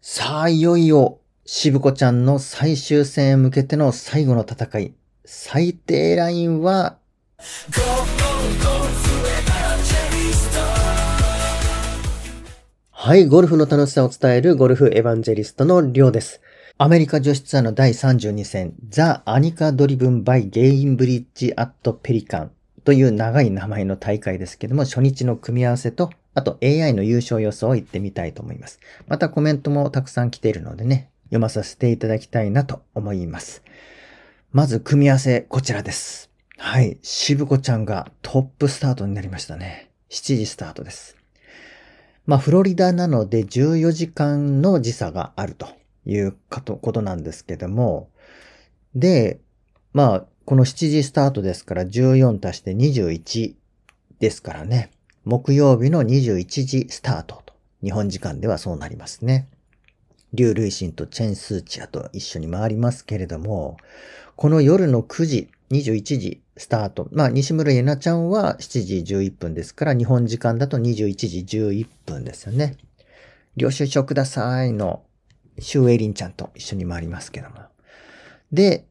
さあ、いよいよ、渋子ちゃんの最終戦へ向けての最後の戦い。最低ラインは、はい、ゴルフの楽しさを伝えるゴルフエヴァンジェリストのりょうです。アメリカ女子ツアーの第32戦、ザ・アニカ・ドリブン・バイ・ゲインブリッジ・アット・ペリカンという長い名前の大会ですけども、初日の組み合わせと、あと AI の優勝予想を言ってみたいと思います。またコメントもたくさん来ているのでね、読まさせていただきたいなと思います。まず組み合わせ、こちらです。はい。渋子ちゃんがトップスタートになりましたね。7時スタートです。まあ、フロリダなので14時間の時差があるということなんですけども、で、まあ、この7時スタートですから14足して21ですからね。木曜日の21時スタートと。日本時間ではそうなりますね。劉類心とチェンスーチアと一緒に回りますけれども、この夜の9時、21時スタート。まあ、西村ゆなちゃんは7時11分ですから、日本時間だと21時11分ですよね。領収書くださいの、シュウエリンちゃんと一緒に回りますけども。で、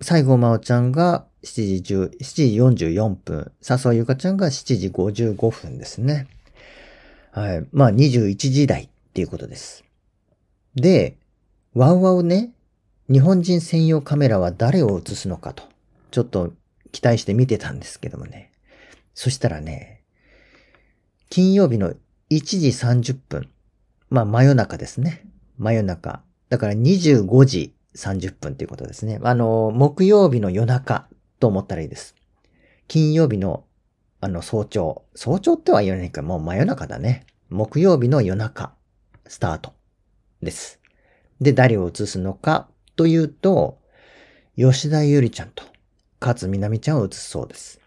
西郷真央ちゃんが7時10、7時44分、笹ゆかちゃんが7時55分ですね。はい。まあ、21時台っていうことです。で、ワウワウね、日本人専用カメラは誰を映すのかと、ちょっと期待して見てたんですけどもね。そしたらね、金曜日の1時30分。まあ、真夜中ですね。真夜中。だから25時30分ということですね。あの、木曜日の夜中と思ったらいいです。金曜日の、あの、早朝。早朝っては言わないか、もう真夜中だね。木曜日の夜中、スタートです。で、誰を映すのかというと、吉田ゆりちゃんと勝みなみちゃんを移すそうです。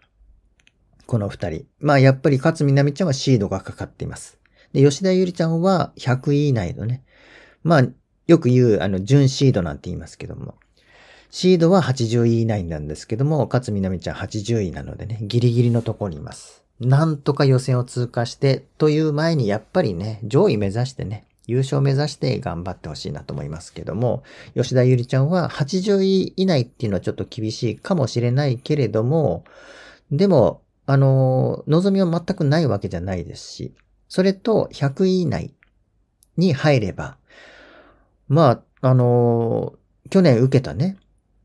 この二人。まあやっぱり勝みなみちゃんはシードがかかっています。で、吉田ゆりちゃんは100位以内のね。まあ、よく言う、あの、準シードなんて言いますけども。シードは80位以内なんですけども、勝みなみちゃん80位なのでね、ギリギリのところにいます。なんとか予選を通過してという前にやっぱりね、上位目指してね、優勝目指して頑張ってほしいなと思いますけども、吉田ゆりちゃんは80位以内っていうのはちょっと厳しいかもしれないけれども、でも、あの、望みは全くないわけじゃないですし、それと100位以内に入れば、まあ、あの、去年受けたね、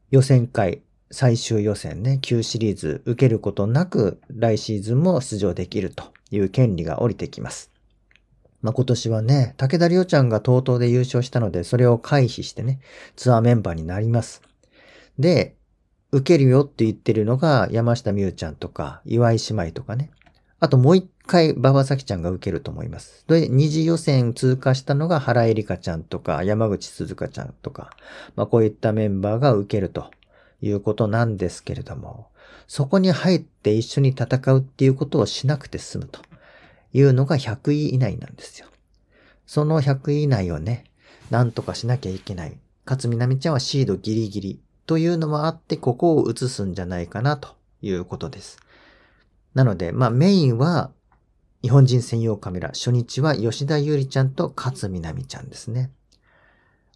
予選会、最終予選ね、旧シリーズ受けることなく、来シーズンも出場できるという権利が降りてきます。まあ、今年はね、武田良ちゃんが TOTO で優勝したので、それを回避してね、ツアーメンバーになります。で、受けるよって言ってるのが山下美優ちゃんとか、岩井姉妹とかね。あともう一回馬場咲ちゃんが受けると思います。で、二次予選通過したのが原恵里香ちゃんとか、山口鈴香ちゃんとか、まあこういったメンバーが受けるということなんですけれども、そこに入って一緒に戦うっていうことをしなくて済むと。いうのが100位以内なんですよ。その100位以内をね、なんとかしなきゃいけない。勝みなみちゃんはシードギリギリというのもあって、ここを移すんじゃないかなということです。なので、まあメインは日本人専用カメラ、初日は吉田ゆりちゃんと勝みなみちゃんですね。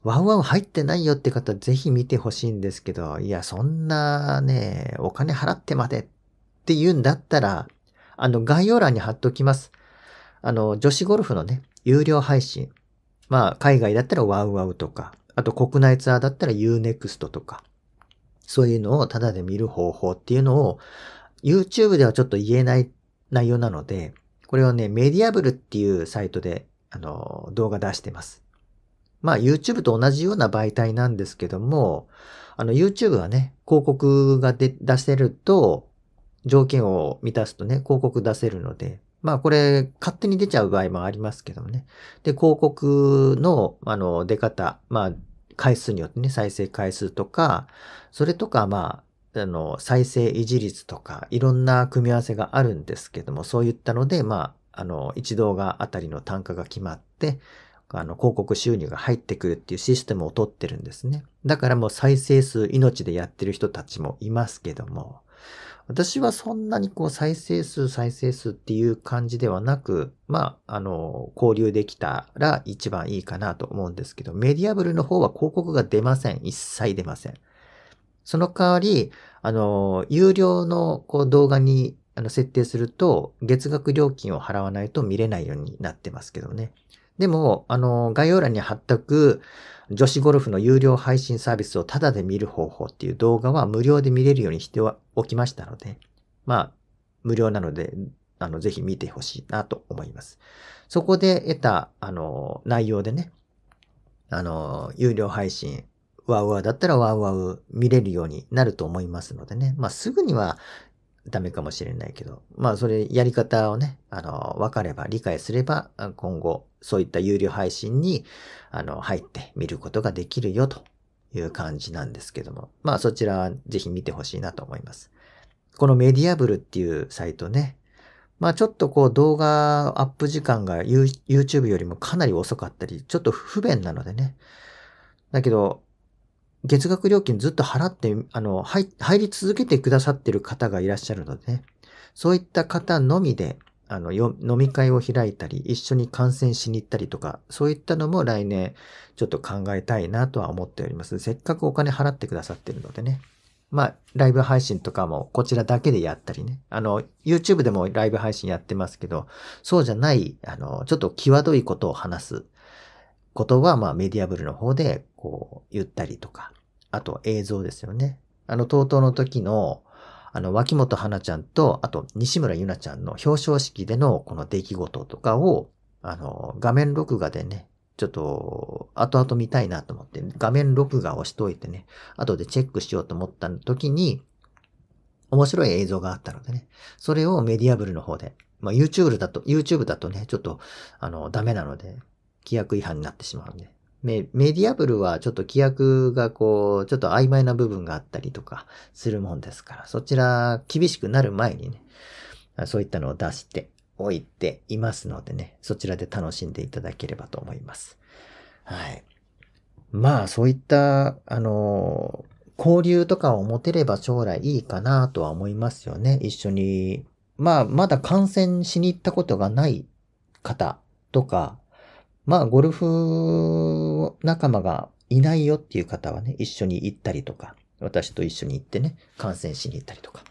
ワウワウ入ってないよって方ぜひ見てほしいんですけど、いや、そんなね、お金払ってまでって言うんだったら、あの概要欄に貼っておきます。あの、女子ゴルフのね、有料配信。まあ、海外だったらワウワウとか、あと国内ツアーだったら Unext とか、そういうのをタダで見る方法っていうのを、YouTube ではちょっと言えない内容なので、これをね、メディアブルっていうサイトで、あの、動画出してます。まあ、YouTube と同じような媒体なんですけども、あの、YouTube はね、広告が出せると、条件を満たすとね、広告出せるので、まあこれ勝手に出ちゃう場合もありますけどもね。で、広告のあの出方、まあ回数によってね、再生回数とか、それとかまあ、あの、再生維持率とか、いろんな組み合わせがあるんですけども、そういったので、まあ、あの、一動画あたりの単価が決まって、あの、広告収入が入ってくるっていうシステムを取ってるんですね。だからもう再生数命でやってる人たちもいますけども、私はそんなにこう再生数再生数っていう感じではなく、まあ、あの、交流できたら一番いいかなと思うんですけど、メディアブルの方は広告が出ません。一切出ません。その代わり、あの、有料のこう動画にあの設定すると、月額料金を払わないと見れないようになってますけどね。でも、あの、概要欄に貼っとく、女子ゴルフの有料配信サービスをタダで見る方法っていう動画は無料で見れるようにしておきましたので、まあ、無料なので、あの、ぜひ見てほしいなと思います。そこで得た、あの、内容でね、あの、有料配信、ワウワウだったらワウワウ見れるようになると思いますのでね。まあ、すぐにはダメかもしれないけど、まあそれやり方をね、あの、分かれば、理解すれば、今後、そういった有料配信に、あの、入って見ることができるよという感じなんですけども、まあそちらはぜひ見てほしいなと思います。このメディアブルっていうサイトね、まあちょっとこう動画アップ時間が YouTube よりもかなり遅かったり、ちょっと不便なのでね。だけど、月額料金ずっと払って、あの、入り続けてくださってる方がいらっしゃるので、そういった方のみで、あの、飲み会を開いたり、一緒に観戦しに行ったりとか、そういったのも来年ちょっと考えたいなとは思っております。せっかくお金払ってくださってるのでね。まあ、ライブ配信とかもこちらだけでやったりね。あの、YouTube でもライブ配信やってますけど、そうじゃない、あの、ちょっと際どいことを話すことは、まあ、メディアブルの方で、こう、言ったりとか、あと映像ですよね。あの、とうとうの時の、あの、脇本花ちゃんと、あと、西村ゆなちゃんの表彰式でのこの出来事とかを、あの、画面録画でね、ちょっと、後々見たいなと思って、画面録画をしといてね、後でチェックしようと思った時に、面白い映像があったのでね、それをメディアブルの方で、まあ YouTube だと、YouTube だとね、ちょっと、あの、ダメなので、規約違反になってしまうんで、メディアブルはちょっと規約がこう、ちょっと曖昧な部分があったりとかするもんですから、そちら厳しくなる前にね、そういったのを出しておいていますのでね、そちらで楽しんでいただければと思います。はい。まあ、そういった、あの、交流とかを持てれば将来いいかなとは思いますよね。一緒に。まあ、まだ感染しに行ったことがない方とか、まあ、ゴルフ仲間がいないよっていう方はね、一緒に行ったりとか、私と一緒に行ってね、観戦しに行ったりとか。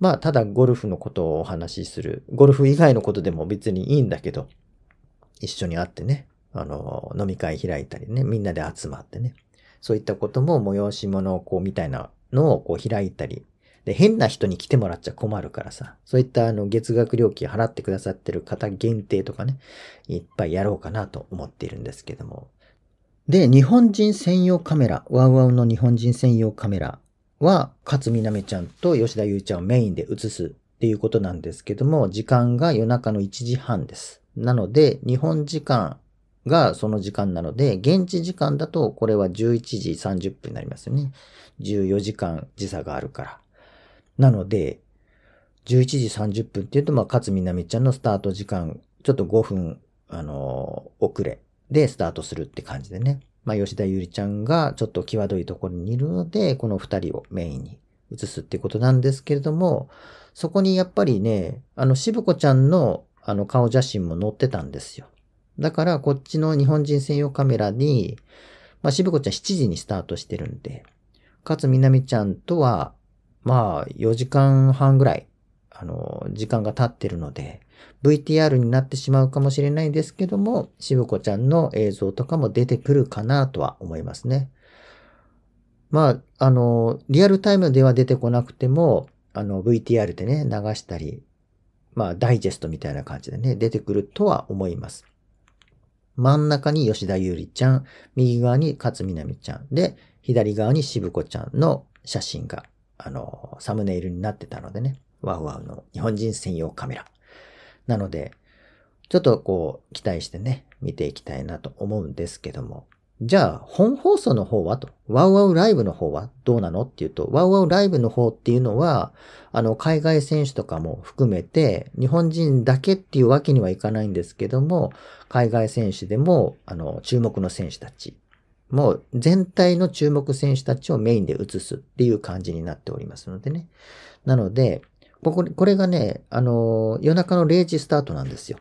まあ、ただゴルフのことをお話しする。ゴルフ以外のことでも別にいいんだけど、一緒に会ってね、あの、飲み会開いたりね、みんなで集まってね。そういったことも催し物をこうみたいなのをこう開いたりで、変な人に来てもらっちゃ困るからさ、そういったあの月額料金払ってくださってる方限定とかね、いっぱいやろうかなと思っているんですけども。で、日本人専用カメラ、ワウワウの日本人専用カメラは、勝みなめちゃんと吉田ゆうちゃんをメインで映すっていうことなんですけども、時間が夜中の1時半です。なので、日本時間がその時間なので、現地時間だとこれは11時30分になりますよね。14時間時差があるから。なので、11時30分っていうと、まあ、勝みなみちゃんのスタート時間、ちょっと5分、あのー、遅れでスタートするって感じでね。まあ、吉田ゆりちゃんがちょっと際どいところにいるので、この2人をメインに移すってことなんですけれども、そこにやっぱりね、あの、渋子ちゃんのあの顔写真も載ってたんですよ。だから、こっちの日本人専用カメラに、まあ、渋子ちゃん7時にスタートしてるんで、勝みなみちゃんとはまあ、4時間半ぐらい、あの、時間が経ってるので、VTR になってしまうかもしれないんですけども、渋子ちゃんの映像とかも出てくるかなとは思いますね。まあ、あの、リアルタイムでは出てこなくても、あの、VTR でね、流したり、まあ、ダイジェストみたいな感じでね、出てくるとは思います。真ん中に吉田優里ちゃん、右側に勝みなみちゃん、で、左側に渋子ちゃんの写真があの、サムネイルになってたのでね、ワウワウの日本人専用カメラ。なので、ちょっとこう、期待してね、見ていきたいなと思うんですけども。じゃあ、本放送の方はと、ワウワウライブの方はどうなのっていうと、ワウワウライブの方っていうのは、あの、海外選手とかも含めて、日本人だけっていうわけにはいかないんですけども、海外選手でも、あの、注目の選手たちもう全体の注目選手たちをメインで映すっていう感じになっておりますのでね。なので、ここ、これがね、あの、夜中の0時スタートなんですよ。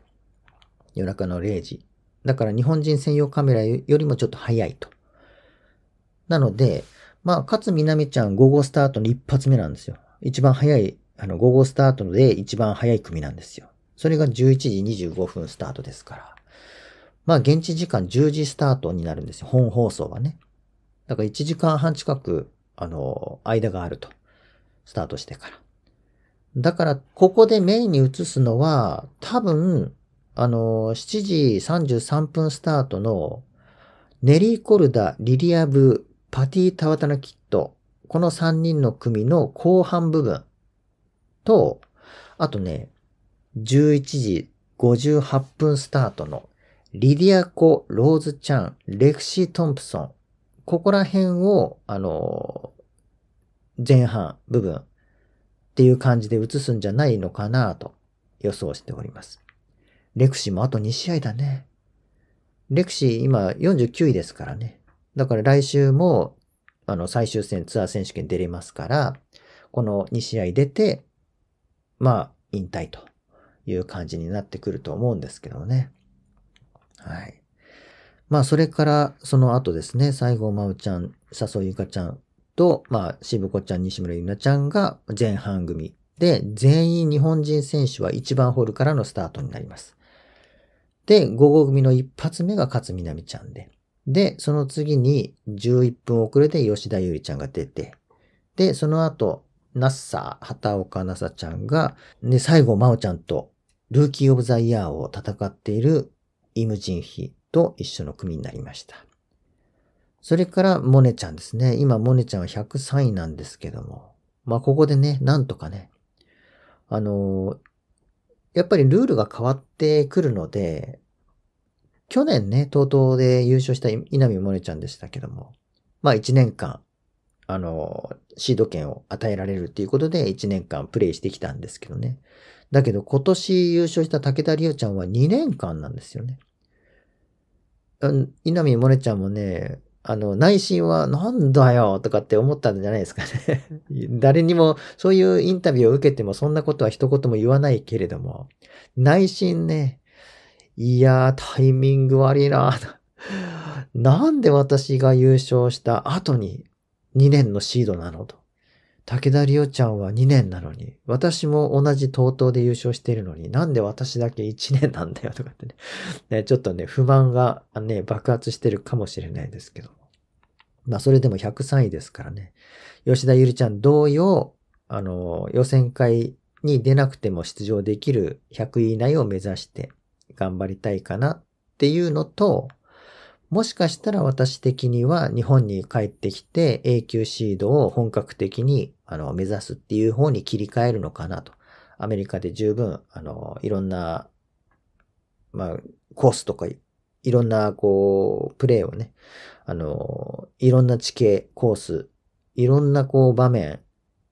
夜中の0時。だから日本人専用カメラよりもちょっと早いと。なので、まあ、勝みなみちゃん午後スタートの一発目なんですよ。一番早い、あの、午後スタートで一番早い組なんですよ。それが11時25分スタートですから。まあ、現地時間10時スタートになるんですよ。本放送はね。だから1時間半近く、あの、間があると。スタートしてから。だから、ここでメインに移すのは、多分、あの、7時33分スタートの、ネリー・コルダ、リリアブ、パティ・タワタナ・キット、この3人の組の後半部分と、あとね、11時58分スタートのリディアコ・ローズ・チャン、レクシー・トンプソン、ここら辺を、あの、前半部分っていう感じで映すんじゃないのかなと予想しております。レクシーもあと2試合だね。レクシー今49位ですからね。だから来週も、あの、最終戦ツアー選手権出れますから、この2試合出て、まあ、引退という感じになってくると思うんですけどね。はい。まあ、それから、その後ですね、西郷真央ちゃん、笹生ゆかちゃんと、まあ、渋子ちゃん、西村ゆなちゃんが前半組で、全員日本人選手は1番ホールからのスタートになります。で、午後組の一発目が勝みなみちゃんで、で、その次に11分遅れで吉田優里ちゃんが出て、で、その後、ナッサー、畑岡奈紗ちゃんが、で、最後、真央ちゃんと、ルーキーオブザイヤーを戦っているイムジンヒと一緒の組になりました。それから、モネちゃんですね。今、モネちゃんは103位なんですけども。まあ、ここでね、なんとかね、あのやっぱりルールが変わってくるので、去年ね、TOTO で優勝した稲見萌寧ちゃんでしたけども、まあ1年間、あの、シード権を与えられるっていうことで1年間プレイしてきたんですけどね。だけど今年優勝した武田理央ちゃんは2年間なんですよね。稲見萌寧ちゃんもね、あの、内心はなんだよとかって思ったんじゃないですかね。誰にもそういうインタビューを受けてもそんなことは一言も言わないけれども、内心ね、いやー、タイミング悪いななんで私が優勝した後に2年のシードなのと。武田理央ちゃんは2年なのに、私も同じ TOTO で優勝しているのに、なんで私だけ1年なんだよとかってね。ねちょっとね、不満がね、爆発してるかもしれないですけど。まあ、それでも103位ですからね。吉田ゆりちゃん同様、あの、予選会に出なくても出場できる100位以内を目指して頑張りたいかなっていうのと、もしかしたら私的には日本に帰ってきて A 級シードを本格的にあの目指すっていう方に切り替えるのかなと。アメリカで十分、あの、いろんな、まあ、コースとか、いろんな、こう、プレイをね、あの、いろんな地形、コース、いろんな、こう、場面、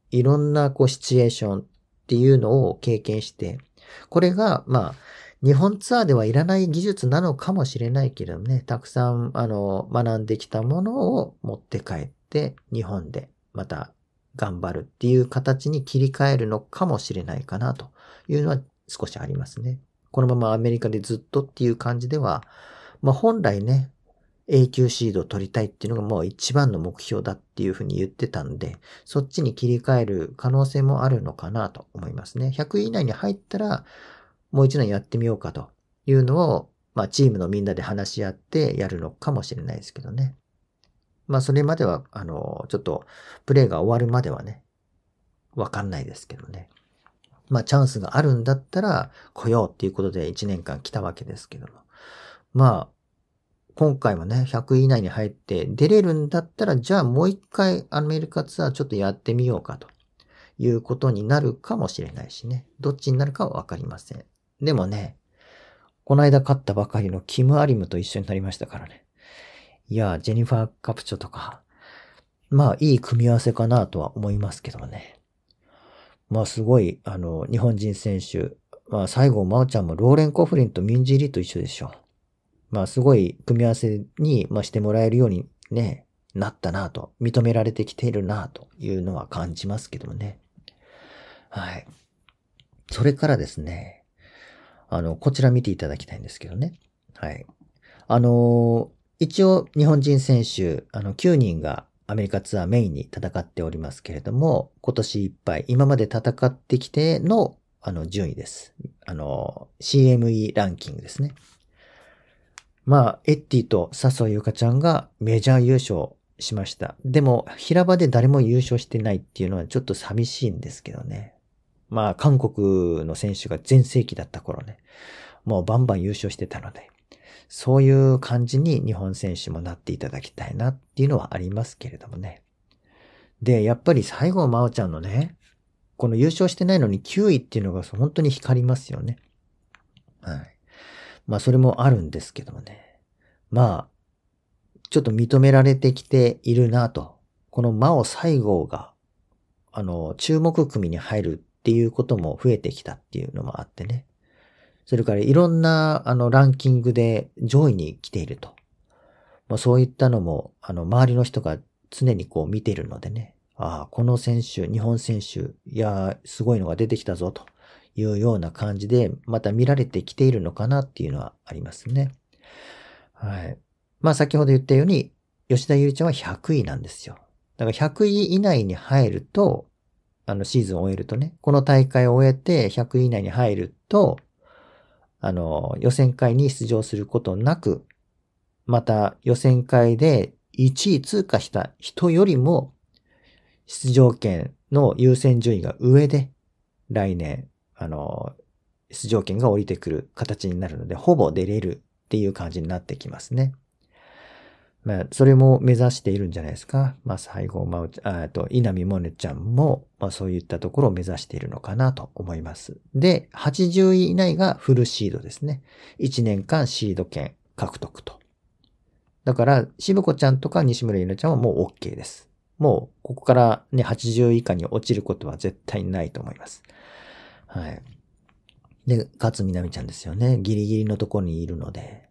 いろんな、こう、シチュエーションっていうのを経験して、これが、まあ、日本ツアーではいらない技術なのかもしれないけれどね、たくさん、あの、学んできたものを持って帰って、日本でまた頑張るっていう形に切り替えるのかもしれないかなというのは少しありますね。このままアメリカでずっとっていう感じでは、まあ本来ね、永久シードを取りたいっていうのがもう一番の目標だっていうふうに言ってたんで、そっちに切り替える可能性もあるのかなと思いますね。100位以内に入ったら、もう一年やってみようかというのを、まあチームのみんなで話し合ってやるのかもしれないですけどね。まあそれまでは、あの、ちょっとプレイが終わるまではね、わかんないですけどね。まあチャンスがあるんだったら来ようっていうことで1年間来たわけですけども。まあ、今回もね、100位以内に入って出れるんだったら、じゃあもう一回アメリカツアーちょっとやってみようかということになるかもしれないしね。どっちになるかはわかりません。でもね、この間勝ったばかりのキム・アリムと一緒になりましたからね。いや、ジェニファー・カプチョとか、まあいい組み合わせかなとは思いますけどね。まあすごい、あの、日本人選手、まあ最後、マオちゃんもローレン・コフリンとミンジー・リーと一緒でしょ。まあすごい組み合わせに、まあ、してもらえるようにね、なったなと、認められてきているなというのは感じますけどもね。はい。それからですね、あの、こちら見ていただきたいんですけどね。はい。あの、一応日本人選手、あの、9人がアメリカツアーメインに戦っておりますけれども、今年いっぱい、今まで戦ってきての、あの、順位です。あの、CME ランキングですね。まあ、エッティと笹生優香ちゃんがメジャー優勝しました。でも、平場で誰も優勝してないっていうのはちょっと寂しいんですけどね。まあ、韓国の選手が全盛期だった頃ね、もうバンバン優勝してたので、そういう感じに日本選手もなっていただきたいなっていうのはありますけれどもね。で、やっぱり最後真央ちゃんのね、この優勝してないのに9位っていうのが本当に光りますよね。はい。まあそれもあるんですけどもね。まあ、ちょっと認められてきているなと。この真央最後が、あの、注目組に入るっていうことも増えてきたっていうのもあってね。それからいろんなあのランキングで上位に来ていると。まあ、そういったのも、あの、周りの人が常にこう見ているのでね。ああ、この選手、日本選手、いや、すごいのが出てきたぞというような感じで、また見られてきているのかなっていうのはありますね。はい。まあ先ほど言ったように、吉田ゆりちゃんは100位なんですよ。だから100位以内に入ると、あのシーズンを終えるとね、この大会を終えて100位以内に入ると、あの、予選会に出場することなく、また予選会で1位通過した人よりも、出場権の優先順位が上で、来年、あの、出場権が降りてくる形になるので、ほぼ出れるっていう感じになってきますね。まあ、それも目指しているんじゃないですか。まあ、最後、まあ、あと、稲見萌寧ちゃんも、まあ、そういったところを目指しているのかなと思います。で、80位以内がフルシードですね。1年間シード権獲得と。だから、渋子ちゃんとか西村ゆなちゃんはもう OK です。もう、ここからね、80位以下に落ちることは絶対ないと思います。はい。で、勝みなみちゃんですよね。ギリギリのところにいるので。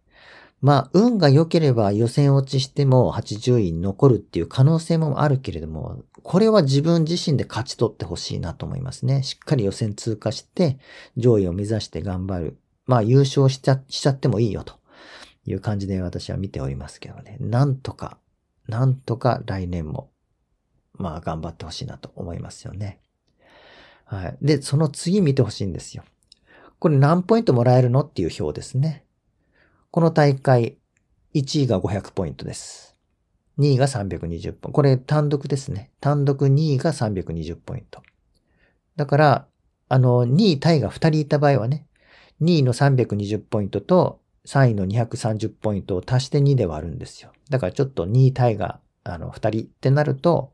まあ、運が良ければ予選落ちしても80位に残るっていう可能性もあるけれども、これは自分自身で勝ち取ってほしいなと思いますね。しっかり予選通過して上位を目指して頑張る。まあ、優勝しちゃしちゃってもいいよという感じで私は見ておりますけどね。なんとか、なんとか来年も、まあ、頑張ってほしいなと思いますよね。はい。で、その次見てほしいんですよ。これ何ポイントもらえるのっていう表ですね。この大会、1位が500ポイントです。2位が320ポイント。これ単独ですね。単独2位が320ポイント。だから、あの、2位タイが2人いた場合はね、2位の320ポイントと3位の230ポイントを足して2で割るんですよ。だからちょっと2位タイが、あの、2人ってなると、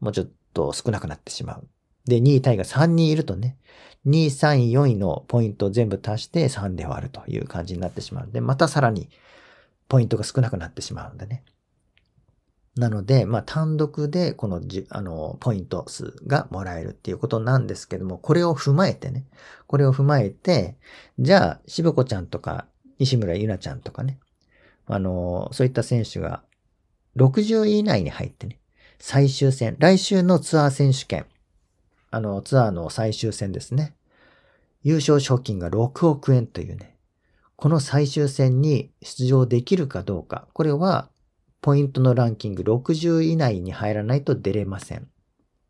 もうちょっと少なくなってしまう。で、2位タイが3人いるとね、2位、3位、4位のポイントを全部足して3で割るという感じになってしまうので、またさらにポイントが少なくなってしまうんでね。なので、まあ単独でこのじあのポイント数がもらえるっていうことなんですけども、これを踏まえてね、これを踏まえて、じゃあ、渋子ちゃんとか西村ゆなちゃんとかね、あの、そういった選手が60位以内に入ってね、最終戦、来週のツアー選手権、あの、ツアーの最終戦ですね。優勝賞金が6億円というね、この最終戦に出場できるかどうか、これは、ポイントのランキング60以内に入らないと出れません。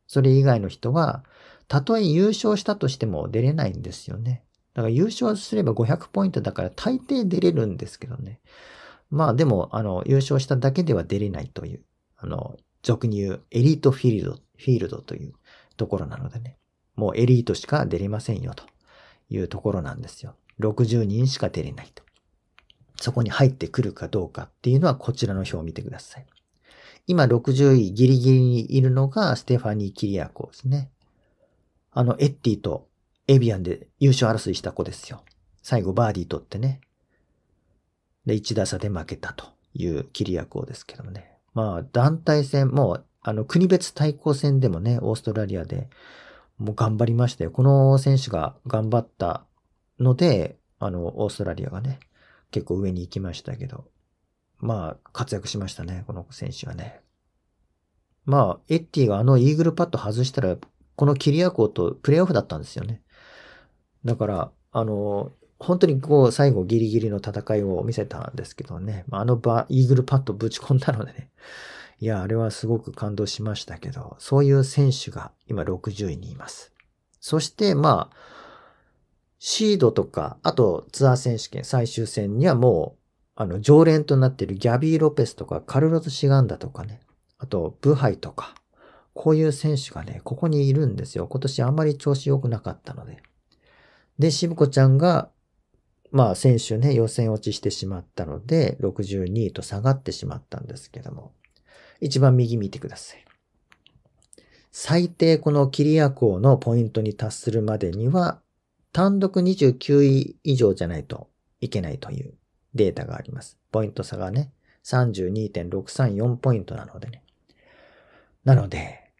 それ以外の人は、たとえ優勝したとしても出れないんですよね。だから優勝すれば500ポイントだから大抵出れるんですけどね。まあでも、あの、優勝しただけでは出れないという、あの、俗に言うエリートフィールド、フィールドというところなのでね。もうエリートしか出れませんよというところなんですよ。60人しか出れないと。そこに入ってくるかどうかっていうのはこちらの表を見てください。今60位ギリギリにいるのがステファニー・キリアコですね。あの、エッティとエビアンで優勝争いした子ですよ。最後バーディー取ってね。で、1打差で負けたというキリアコですけどもね。まあ、団体戦、もうあの、国別対抗戦でもね、オーストラリアでもう頑張りましたよ。この選手が頑張ったので、あの、オーストラリアがね、結構上に行きましたけど、まあ、活躍しましたね、この選手がね。まあ、エッティがあのイーグルパッド外したら、このキリアコーとプレイオフだったんですよね。だから、あの、本当にこう、最後ギリギリの戦いを見せたんですけどね。あのバ、イーグルパッドぶち込んだのでね。いや、あれはすごく感動しましたけど、そういう選手が今60位にいます。そして、まあ、シードとか、あとツアー選手権最終戦にはもう、あの、常連となっているギャビー・ロペスとか、カルロス・シガンダとかね、あと、ブハイとか、こういう選手がね、ここにいるんですよ。今年あんまり調子良くなかったので。で、渋子ちゃんが、まあ、選手ね、予選落ちしてしまったので、62位と下がってしまったんですけども。一番右見てください。最低このキリア校のポイントに達するまでには、単独29位以上じゃないといけないというデータがあります。ポイント差がね、32.634ポイントなのでね。なので、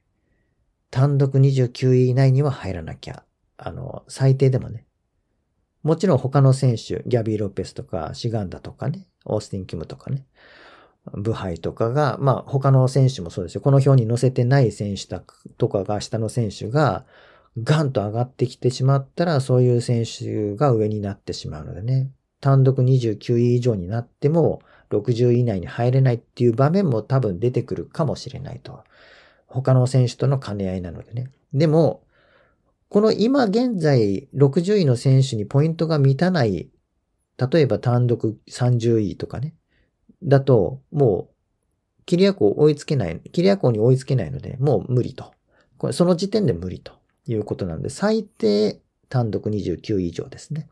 単独29位以内には入らなきゃ、あの、最低でもね。もちろん他の選手、ギャビー・ロペスとか、シガンダとかね、オースティン・キムとかね、ブハイとかが、まあ他の選手もそうですよ。この表に載せてない選手とかが、下の選手が、ガンと上がってきてしまったら、そういう選手が上になってしまうのでね。単独29位以上になっても、60位以内に入れないっていう場面も多分出てくるかもしれないと。他の選手との兼ね合いなのでね。でも、この今現在60位の選手にポイントが満たない、例えば単独30位とかね、だと、もう、キリアコ追いつけない、キリアコに追いつけないので、もう無理と。これその時点で無理と。いうことなんで、最低単独29以上ですね。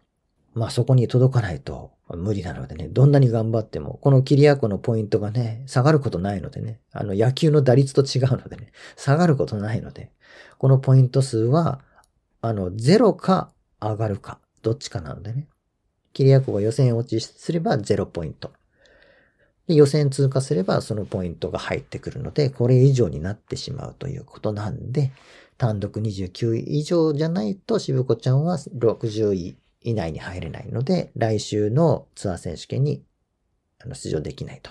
まあそこに届かないと無理なのでね、どんなに頑張っても、このキリアコのポイントがね、下がることないのでね、あの野球の打率と違うのでね、下がることないので、このポイント数は、あの、0か上がるか、どっちかなのでね。キリアコが予選落ちすれば0ポイント。で予選通過すればそのポイントが入ってくるので、これ以上になってしまうということなんで、単独29位以上じゃないと渋子ちゃんは60位以内に入れないので、来週のツアー選手権に出場できないと。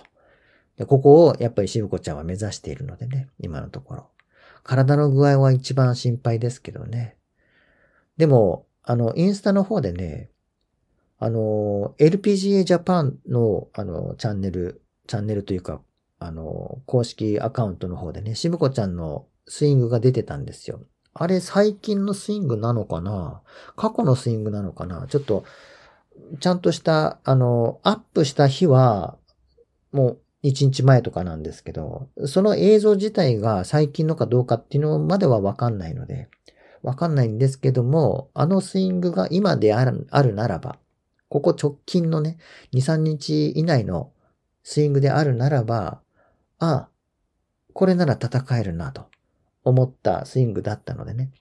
でここをやっぱり渋子ちゃんは目指しているのでね、今のところ。体の具合は一番心配ですけどね。でも、あの、インスタの方でね、あの、LPGA Japan の、あの、チャンネル、チャンネルというか、あの、公式アカウントの方でね、渋子ちゃんのスイングが出てたんですよ。あれ最近のスイングなのかな？過去のスイングなのかな？ちょっと、ちゃんとした、あの、アップした日は、もう1日前とかなんですけど、その映像自体が最近のかどうかっていうのまではわかんないので、わかんないんですけども、あのスイングが今であるならば、ここ直近のね、2、3日以内のスイングであるならば、ああ、これなら戦えるなと。思ったスイングだったのでね。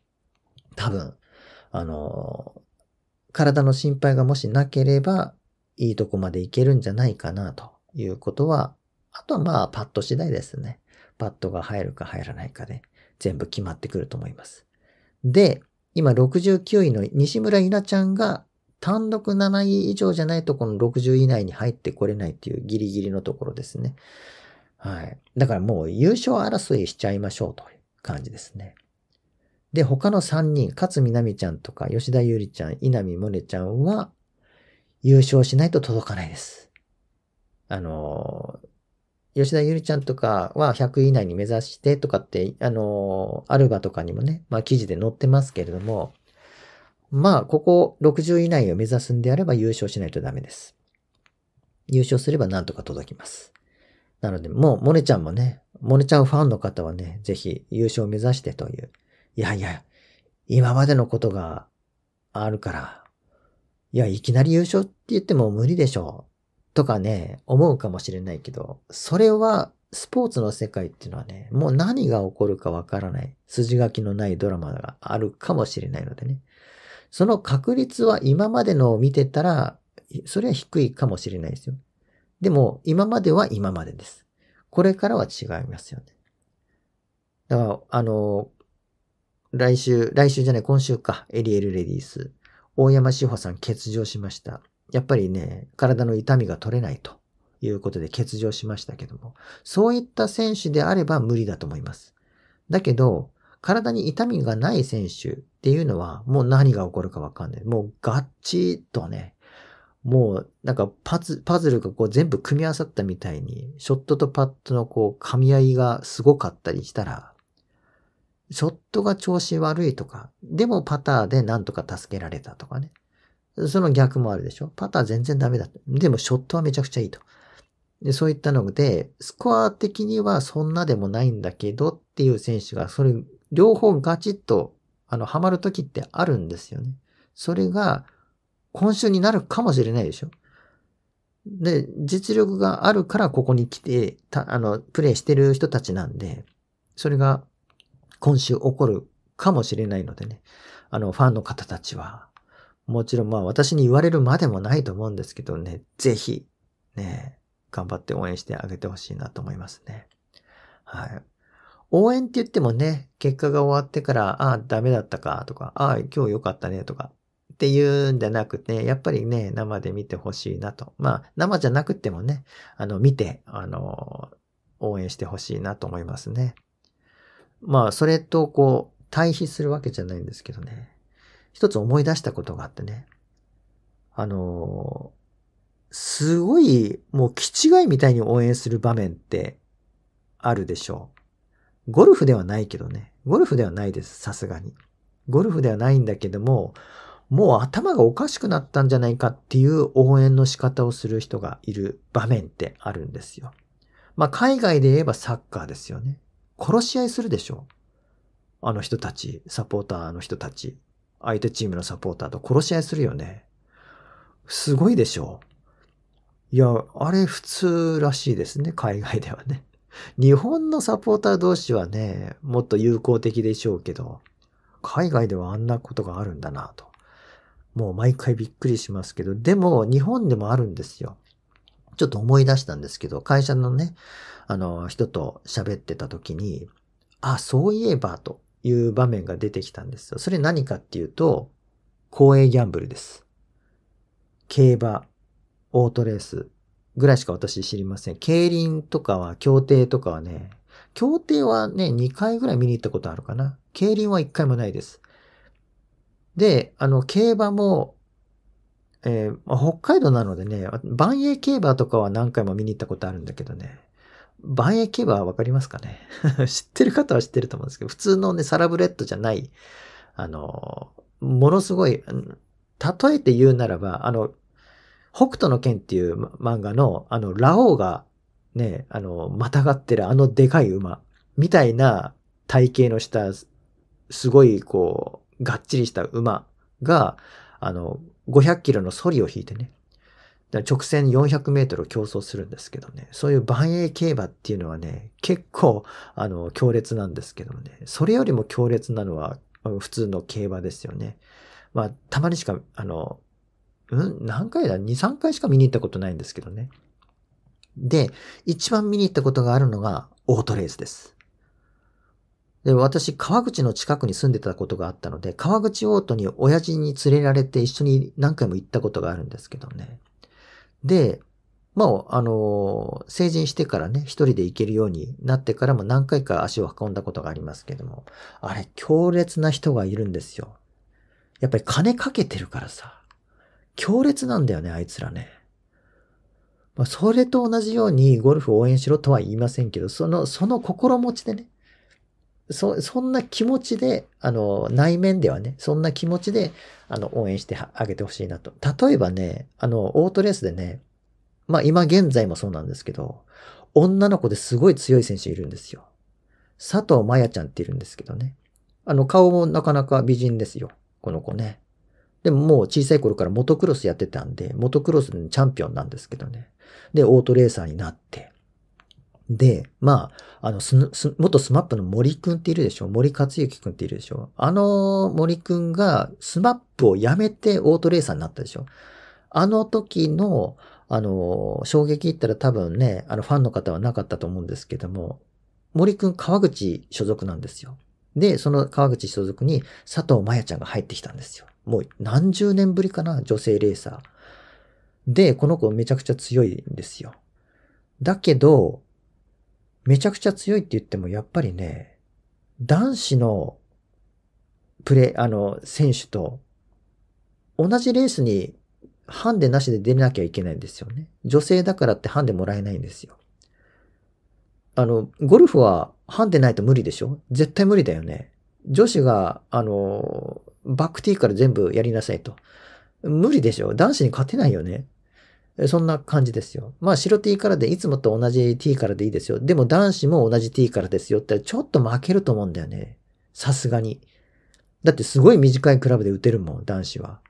多分、あの、体の心配がもしなければ、いいとこまでいけるんじゃないかなということは、あとはまあ、パッド次第ですね。パッドが入るか入らないかで、全部決まってくると思います。で、今69位の西村稲ちゃんが単独7位以上じゃないとこの60位以内に入ってこれないっていうギリギリのところですね。はい。だからもう優勝争いしちゃいましょうという感じですね。で、他の3人、勝みなみちゃんとか、吉田ゆりちゃん、稲見萌寧ちゃんは、優勝しないと届かないです。あの、吉田ゆりちゃんとかは100位以内に目指してとかって、あの、アルバとかにもね、まあ記事で載ってますけれども、まあ、ここ60以内を目指すんであれば優勝しないとダメです。優勝すればなんとか届きます。なので、もう、モネちゃんもね、モネちゃんファンの方はね、ぜひ優勝を目指してという。いやいや、今までのことがあるから、いや、いきなり優勝って言っても無理でしょう。とかね、思うかもしれないけど、それはスポーツの世界っていうのはね、もう何が起こるかわからない、筋書きのないドラマがあるかもしれないのでね。その確率は今までのを見てたら、それは低いかもしれないですよ。でも、今までは今までです。これからは違いますよね。だから、あの、来週、来週じゃない、今週か、エリエルレディース。大山志保さん欠場しました。やっぱりね、体の痛みが取れないということで欠場しましたけども、そういった選手であれば無理だと思います。だけど、体に痛みがない選手っていうのは、もう何が起こるかわかんない。もうガッチとね、もうなんかパズパズルがこう全部組み合わさったみたいに、ショットとパットのこう噛み合いがすごかったりしたら、ショットが調子悪いとか、でもパターでなんとか助けられたとかね。その逆もあるでしょパター全然ダメだ。でもショットはめちゃくちゃいいと。でそういったので、スコア的にはそんなでもないんだけどっていう選手が、それ両方ガチッと、あの、ハマる時ってあるんですよね。それが、今週になるかもしれないでしょ。で、実力があるからここに来て、た、あの、プレイしてる人たちなんで、それが今週起こるかもしれないのでね、あの、ファンの方たちは、もちろんまあ私に言われるまでもないと思うんですけどね、ぜひ、ね、頑張って応援してあげてほしいなと思いますね。はい。応援って言ってもね、結果が終わってから、ああ、ダメだったかとか、ああ、今日良かったねとか、っていうんじゃなくて、やっぱりね、生で見てほしいなと。まあ、生じゃなくてもね、あの、見て、あの、応援してほしいなと思いますね。まあ、それとこう、対比するわけじゃないんですけどね。一つ思い出したことがあってね。あの、すごい、もう、気違いみたいに応援する場面ってあるでしょう。ゴルフではないけどね。ゴルフではないです、さすがに。ゴルフではないんだけども、もう頭がおかしくなったんじゃないかっていう応援の仕方をする人がいる場面ってあるんですよ。まあ海外で言えばサッカーですよね。殺し合いするでしょあの人たち、サポーターの人たち、相手チームのサポーターと殺し合いするよね。すごいでしょいや、あれ普通らしいですね、海外ではね。日本のサポーター同士はね、もっと友好的でしょうけど、海外ではあんなことがあるんだなと。もう毎回びっくりしますけど、でも日本でもあるんですよ。ちょっと思い出したんですけど、会社のね、あの、人と喋ってた時に、あ、そういえばという場面が出てきたんですよ。それ何かっていうと、公営ギャンブルです。競馬、オートレースぐらいしか私知りません。競輪とかは、競艇とかはね、競艇はね、2回ぐらい見に行ったことあるかな。競輪は1回もないです。で、あの、競馬も、えー、北海道なのでね、万栄競馬とかは何回も見に行ったことあるんだけどね、万栄競馬はわかりますかね？知ってる方は知ってると思うんですけど、普通のね、サラブレッドじゃない、あの、ものすごい、例えて言うならば、あの、北斗の剣っていう漫画の、あの、ラオウがね、あの、またがってるあのでかい馬、みたいな体型のした、すごい、こう、がっちりした馬が、あの、500キロのソリを引いてね、直線400メートルを競争するんですけどね、そういう万栄競馬っていうのはね、結構、あの、強烈なんですけどもね、それよりも強烈なのは、普通の競馬ですよね。まあ、たまにしか、あの、うん、何回だ ?2、3回しか見に行ったことないんですけどね。で、一番見に行ったことがあるのが、オートレースです。で、私、川口の近くに住んでたことがあったので、川口オートに親父に連れられて一緒に何回も行ったことがあるんですけどね。で、まあ、あの、成人してからね、一人で行けるようになってからも何回か足を運んだことがありますけども、あれ、強烈な人がいるんですよ。やっぱり金かけてるからさ、強烈なんだよね、あいつらね。まあ、それと同じようにゴルフを応援しろとは言いませんけど、その、その心持ちでね、そ、そんな気持ちで、あの、内面ではね、そんな気持ちで、あの、応援してあげてほしいなと。例えばね、あの、オートレースでね、まあ今現在もそうなんですけど、女の子ですごい強い選手いるんですよ。佐藤真也ちゃんっているんですけどね。あの、顔もなかなか美人ですよ。この子ね。でももう小さい頃からモトクロスやってたんで、モトクロスのチャンピオンなんですけどね。で、オートレーサーになって、で、まあ、あの、す、す、元スマップの森くんっているでしょ？森且行くんっているでしょ？あの森くんがスマップをやめてオートレーサーになったでしょ？あの時の、あの、衝撃ったら多分ね、あの、ファンの方はなかったと思うんですけども、森くん川口所属なんですよ。で、その川口所属に佐藤摩弥ちゃんが入ってきたんですよ。もう何十年ぶりかな、女性レーサー。で、この子めちゃくちゃ強いんですよ。だけど、めちゃくちゃ強いって言ってもやっぱりね、男子のプレ、あの、選手と同じレースにハンデなしで出なきゃいけないんですよね。女性だからってハンデもらえないんですよ。あの、ゴルフはハンデないと無理でしょ？絶対無理だよね。女子が、あの、バックティーから全部やりなさいと。無理でしょ男子に勝てないよね。そんな感じですよ。まあ白 T からでいつもと同じ T からでいいですよ。でも男子も同じ T からですよってちょっと負けると思うんだよね。さすがに。だってすごい短いクラブで打てるもん、男子は。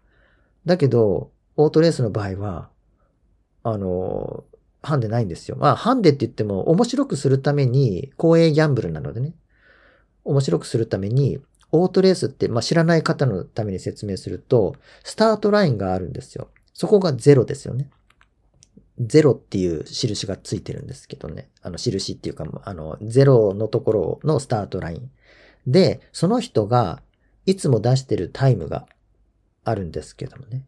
だけど、オートレースの場合は、あの、ハンデないんですよ。まあ、ハンデって言っても面白くするために、公営ギャンブルなのでね。面白くするために、オートレースって、まあ、知らない方のために説明すると、スタートラインがあるんですよ。そこがゼロですよね。ゼロっていう印がついてるんですけどね。あの、印っていうか、あの、ゼロのところのスタートライン。で、その人がいつも出してるタイムがあるんですけどもね。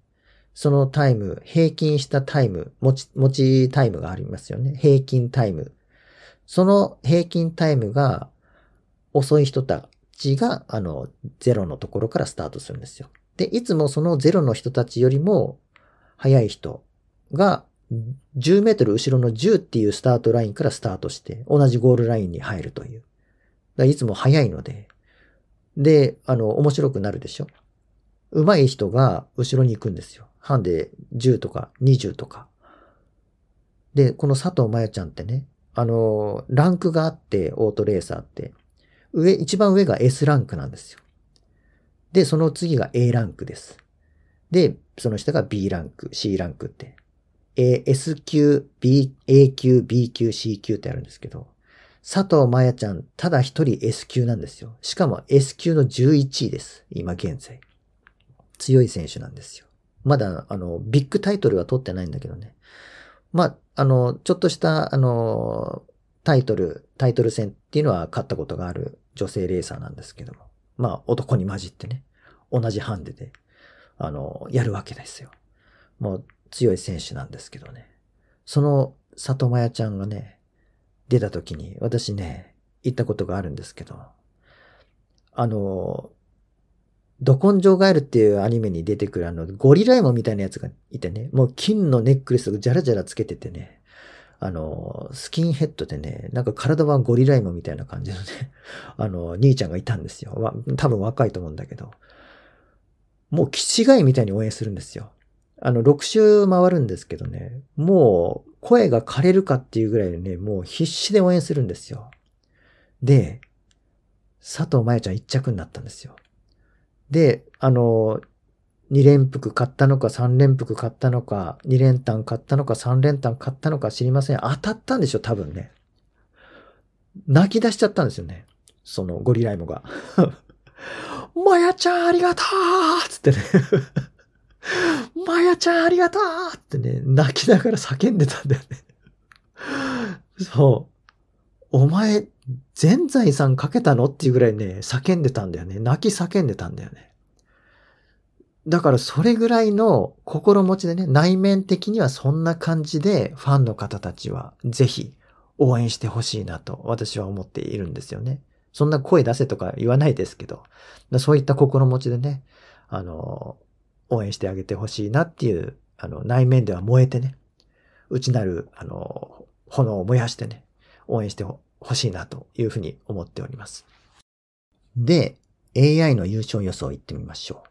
そのタイム、平均したタイム、持ち、持ちタイムがありますよね。平均タイム。その平均タイムが遅い人たちが、あの、ゼロのところからスタートするんですよ。で、いつもそのゼロの人たちよりも速い人が10メートル後ろの10っていうスタートラインからスタートして、同じゴールラインに入るという。いつも速いので、で、あの、面白くなるでしょ？上手い人が後ろに行くんですよ。ハンデ10とか20とか。で、この佐藤真也ちゃんってね、あの、ランクがあって、オートレーサーって。上、一番上が S ランクなんですよ。で、その次が A ランクです。で、その下が B ランク、C ランクって。A、S 級、B、A 級、B 級、C 級ってあるんですけど、佐藤真也ちゃん、ただ一人 S 級なんですよ。しかも S 級の11位です。今現在。強い選手なんですよ。まだ、あの、ビッグタイトルは取ってないんだけどね。まあ、あの、ちょっとした、あの、タイトル、タイトル戦っていうのは勝ったことがある女性レーサーなんですけども。まあ、男に混じってね、同じハンデで、あの、やるわけですよ。もう強い選手なんですけどね。その、里真也ちゃんがね、出た時に、私ね、行ったことがあるんですけど、あの、ド根性ガエルっていうアニメに出てくるあの、ゴリライモンみたいなやつがいてね、もう金のネックレスをジャラジャラつけててね、あの、スキンヘッドでね、なんか体はゴリライモみたいな感じのね、あの、兄ちゃんがいたんですよ。多分若いと思うんだけど、もう気違いみたいに応援するんですよ。あの、6周回るんですけどね、もう声が枯れるかっていうぐらいでね、もう必死で応援するんですよ。で、佐藤真也ちゃん1着になったんですよ。で、あの、2連服買ったのか3連服買ったのか、2連単買ったのか3連単買ったのか知りません。当たったんでしょ、多分ね。泣き出しちゃったんですよね。そのゴリライモが。まやちゃんありがとうつってね。まやちゃんありがとうってね、泣きながら叫んでたんだよね。そう。お前、全財産かけたのっていうぐらいね、叫んでたんだよね。泣き叫んでたんだよね。だからそれぐらいの心持ちでね、内面的にはそんな感じでファンの方たちはぜひ応援してほしいなと私は思っているんですよね。そんな声出せとか言わないですけど、そういった心持ちでね、あの、応援してあげてほしいなっていう、あの、内面では燃えてね、内なる、あの、炎を燃やしてね、応援してほしいなというふうに思っております。で、AI の優勝予想行ってみましょう。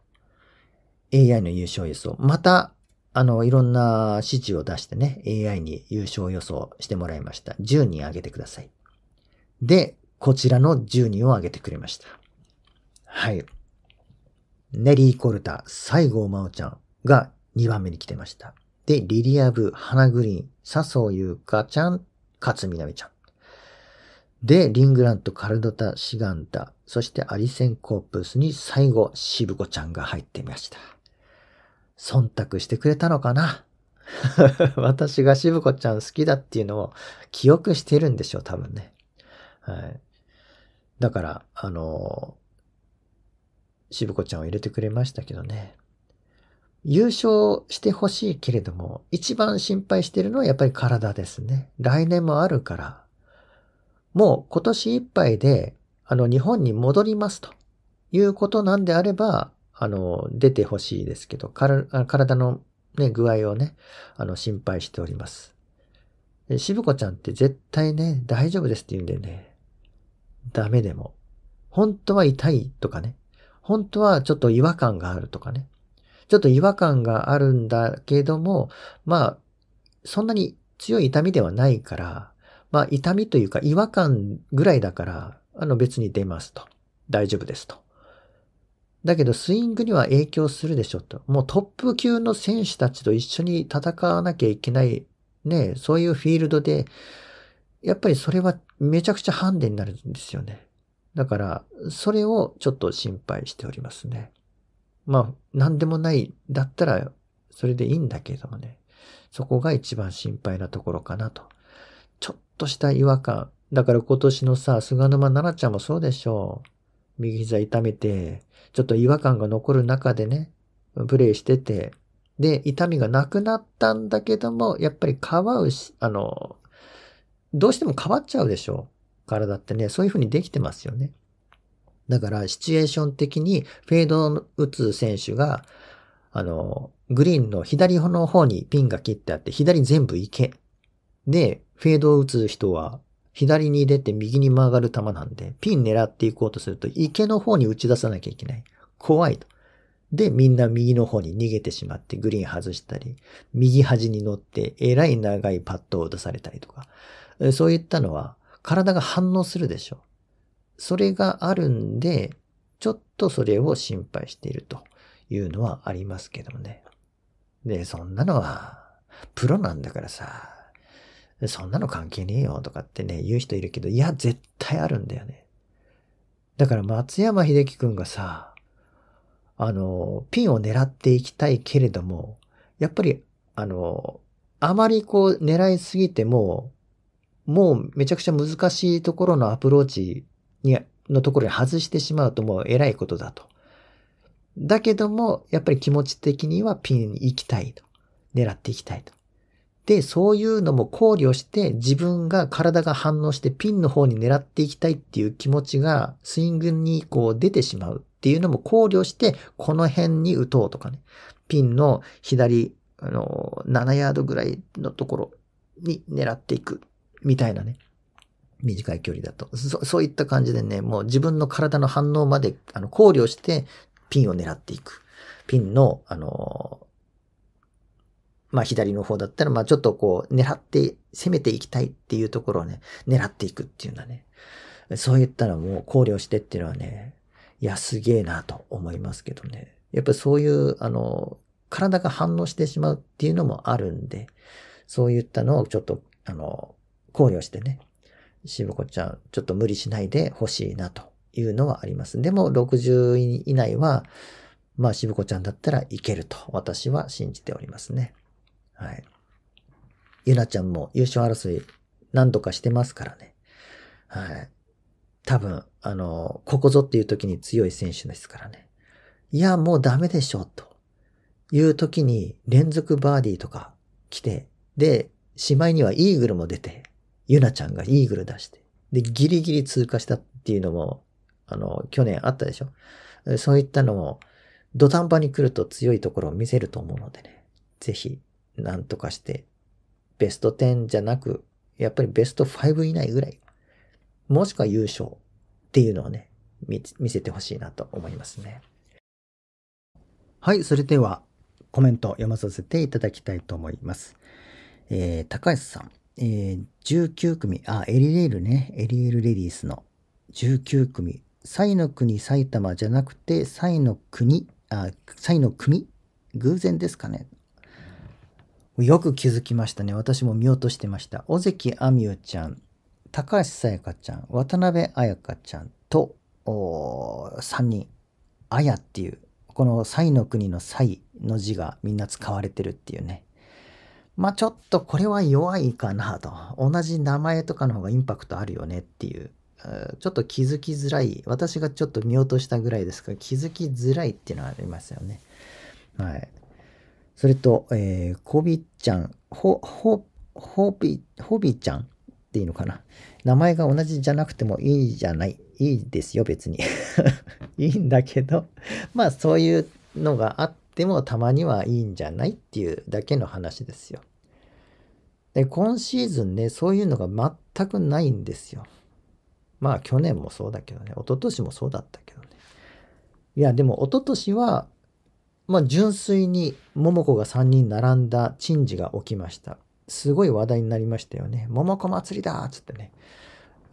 AI の優勝予想。また、あの、いろんな指示を出してね、AI に優勝予想してもらいました。10人挙げてください。で、こちらの10人を挙げてくれました。はい。ネリー・コルタ、西郷真央ちゃんが2番目に来てました。で、リリアブ、花グリーン、笹生優香ちゃん、勝みなみちゃん。で、リングラント、カルドタ、シガンタ、そしてアリセンコープスに最後、シブコちゃんが入っていました。忖度してくれたのかな？私がシブコちゃん好きだっていうのを記憶してるんでしょう、多分ね。はい。だから、あの、渋子ちゃんを入れてくれましたけどね。優勝してほしいけれども、一番心配してるのはやっぱり体ですね。来年もあるから、もう今年いっぱいで、あの、日本に戻りますということなんであれば、あの、出てほしいですけど、体のね、具合をね、あの、心配しております。渋子ちゃんって絶対ね、大丈夫ですって言うんでね、ダメでも。本当は痛いとかね、本当はちょっと違和感があるとかね、ちょっと違和感があるんだけども、まあ、そんなに強い痛みではないから、まあ、痛みというか違和感ぐらいだから、あの別に出ますと。大丈夫ですと。だけどスイングには影響するでしょと。もうトップ級の選手たちと一緒に戦わなきゃいけないね、そういうフィールドで、やっぱりそれはめちゃくちゃハンデになるんですよね。だから、それをちょっと心配しておりますね。まあ、なんでもないだったら、それでいいんだけれどもね。そこが一番心配なところかなと。ちょっとした違和感。だから今年のさ、菅沼奈々ちゃんもそうでしょう。右膝痛めて、ちょっと違和感が残る中でね、プレイしてて、で、痛みがなくなったんだけども、やっぱり皮うし、あの、どうしても変わっちゃうでしょう。体ってね、そういう風にできてますよね。だから、シチュエーション的にフェードを打つ選手が、あの、グリーンの左の方にピンが切ってあって、左全部行け。で、フェードを打つ人は、左に出て右に曲がる球なんで、ピン狙っていこうとすると、池の方に打ち出さなきゃいけない。怖いと。で、みんな右の方に逃げてしまってグリーン外したり、右端に乗ってえらい長いパットを出されたりとか、そういったのは体が反応するでしょう。それがあるんで、ちょっとそれを心配しているというのはありますけどもね。で、そんなのは、プロなんだからさ、そんなの関係ねえよとかってね、言う人いるけど、いや、絶対あるんだよね。だから松山秀樹くんがさ、あの、ピンを狙っていきたいけれども、やっぱり、あの、あまりこう狙いすぎても、もうめちゃくちゃ難しいところのアプローチに、のところに外してしまうともう偉いことだと。だけども、やっぱり気持ち的にはピン行きたいと。狙っていきたいと。で、そういうのも考慮して自分が体が反応してピンの方に狙っていきたいっていう気持ちがスイングにこう出てしまうっていうのも考慮してこの辺に打とうとかね。ピンの左、あの、7ヤードぐらいのところに狙っていくみたいなね。短い距離だと。そそういった感じでね、もう自分の体の反応まであの考慮してピンを狙っていく。ピンの、あの、まあ左の方だったら、まあちょっとこう狙って攻めていきたいっていうところをね、狙っていくっていうのはね、そういったのも考慮してっていうのはね、いや、すげえなと思いますけどね。やっぱそういう、あの、体が反応してしまうっていうのもあるんで、そういったのをちょっと、あの、考慮してね、渋子ちゃん、ちょっと無理しないでほしいなというのはあります。でも、60位以内は、まあ、渋子ちゃんだったらいけると私は信じておりますね。はい。ゆなちゃんも優勝争い何度かしてますからね。はい。多分、あの、ここぞっていう時に強い選手ですからね。いや、もうダメでしょ、という時に連続バーディーとか来て、で、しまいにはイーグルも出て、ゆなちゃんがイーグル出して、で、ギリギリ通過したっていうのも、あの、去年あったでしょそういったのも、土壇場に来ると強いところを見せると思うのでね。ぜひ、なんとかして、ベスト10じゃなく、やっぱりベスト5以内ぐらい、もしくは優勝っていうのをね、見せてほしいなと思いますね。はい、それではコメント読まさせていただきたいと思います。えー、高橋さん、えー、19組、あ、エリレールね、エリエールレディースの。19組、サイの国埼玉じゃなくて、サイの国、あ、サイの組偶然ですかね。よく気づきましたね。私も見落としてました。尾関亜美ちゃん、高橋さやかちゃん、渡辺彩香ちゃんと、3人。あやっていう、このサの国のサの字がみんな使われてるっていうね。まあちょっとこれは弱いかなと。同じ名前とかの方がインパクトあるよねっていう。ちょっと気づきづらい。私がちょっと見落としたぐらいですから気づきづらいっていうのはありますよね。はい。それと、えー、コビちゃん、ほ、ほ、ほび、ほびちゃんっていうのかな？名前が同じじゃなくてもいいじゃない？いいですよ、別に。いいんだけど、まあそういうのがあってもたまにはいいんじゃないっていうだけの話ですよ。で、今シーズンね、そういうのが全くないんですよ。まあ去年もそうだけどね、一昨年もそうだったけどね。いや、でも一昨年はまあ、純粋に桃子が3人並んだ珍事が起きました。すごい話題になりましたよね。桃子祭りだっつってね。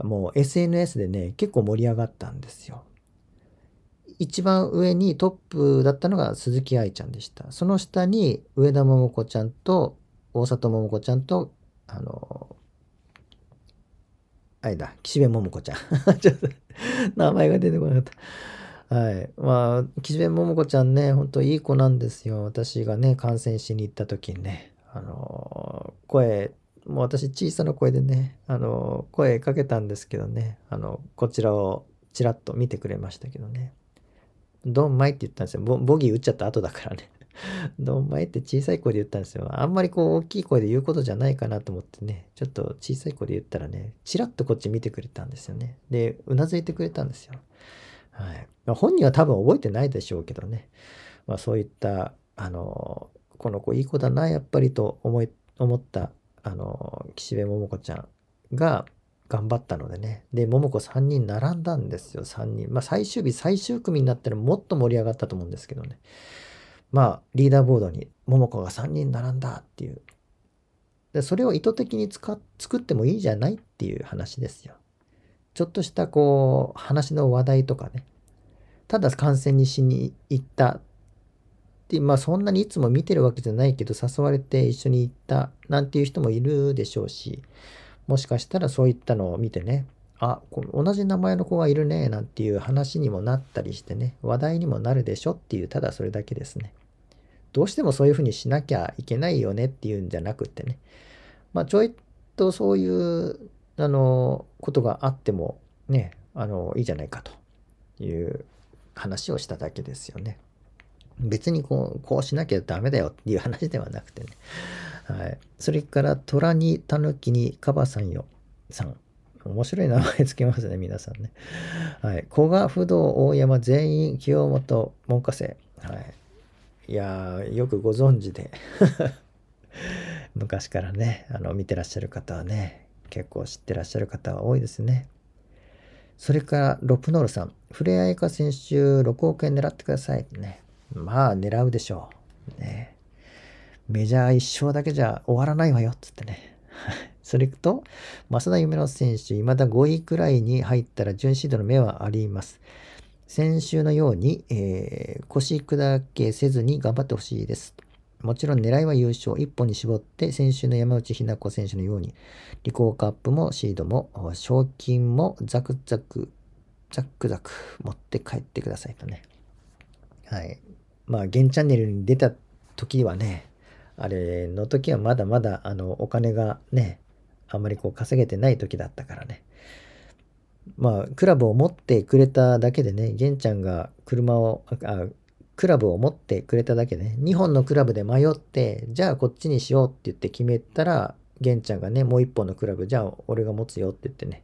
もう SNS でね、結構盛り上がったんですよ。一番上にトップだったのが鈴木愛ちゃんでした。その下に上田桃子ちゃんと大里桃子ちゃんと、あの、あれだ、岸辺桃子ちゃん。ちょっと名前が出てこなかった。はい。まあ、岸辺桃子ちゃんね、ほんといい子なんですよ。私がね、観戦しに行った時にね、あのー、声、もう私小さな声でね、あのー、声かけたんですけどね、あの、こちらをちらっと見てくれましたけどね。ドンマイって言ったんですよ。ボボギー打っちゃった後だからね。ドンマイって小さい声で言ったんですよ。あんまりこう大きい声で言うことじゃないかなと思ってね、ちょっと小さい声で言ったらね、ちらっとこっち見てくれたんですよね。で、うなずいてくれたんですよ。はい。ま、本人は多分覚えてないでしょうけどね。まあそういった、あの、この子いい子だな、やっぱりと思い、思った、あの、岸辺桃子ちゃんが頑張ったのでね。で、桃子3人並んだんですよ、3人。まあ最終日、最終組になったらもっと盛り上がったと思うんですけどね。まあリーダーボードに桃子が3人並んだっていう。でそれを意図的に使作ってもいいじゃないっていう話ですよ。ちょっとしたこう話の話題とかね。ただ観戦にしに行ったってまあそんなにいつも見てるわけじゃないけど誘われて一緒に行ったなんていう人もいるでしょうしもしかしたらそういったのを見てねあ同じ名前の子がいるねなんていう話にもなったりしてね話題にもなるでしょっていうただそれだけですね。どうしてもそういうふうにしなきゃいけないよねっていうんじゃなくってね。まあちょいとそういうあの、ことがあってもね、あの、いいじゃないかという話をしただけですよね。別にこう、こうしなきゃダメだよっていう話ではなくてね。はい。それから、虎に狸にカバさんよさん。面白い名前つけますね、皆さんね。はい。古賀不動大山全員清本門下生。はい。いや、よくご存知で 昔からね、あの、見てらっしゃる方はね、結構知ってらっしゃる方は多いですね。それからロプノールさん、フレアエカ選手6億円狙ってください。ね。まあ狙うでしょう。ね。メジャー1勝だけじゃ終わらないわよ。つってね。それと、増田夢乃選手、未だ5位くらいに入ったら準シードの目はあります。先週のように、えー、腰砕けせずに頑張ってほしいです。もちろん狙いは優勝。一本に絞って先週の山内日奈子選手のようにリコーカップもシードも賞金もザクザクザクザク持って帰ってくださいとね。はい。まあ現チャンネルに出た時はねあれの時はまだまだあのお金がねあんまりこう稼げてない時だったからね。まあクラブを持ってくれただけでね玄ちゃんが車をあクラブを持ってくれただけで、ね、2本のクラブで迷って、じゃあこっちにしようって言って決めたら、玄ちゃんがね、もう1本のクラブ、じゃあ俺が持つよって言ってね、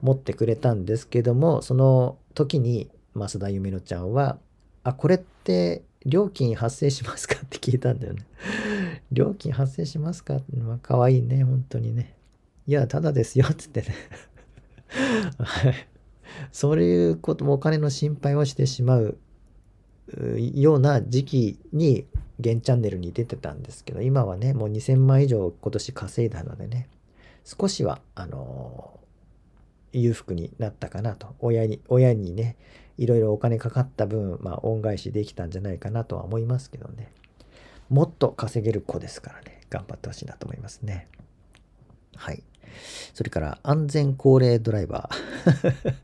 持ってくれたんですけども、その時に増田由美乃ちゃんは、あ、これって料金発生しますかって聞いたんだよね。料金発生しますか？ってまあ、かわいいね、本当にね。いや、ただですよ、つってね。はい。そういうこともお金の心配をしてしまうような時期に現チャンネルに出てたんですけど、今はね、もう2000万以上今年稼いだのでね、少しは、あのー、裕福になったかなと。親に、親にね、いろいろお金かかった分、まあ、恩返しできたんじゃないかなとは思いますけどね。もっと稼げる子ですからね、頑張ってほしいなと思いますね。はい。それから、安全高齢ドライバー。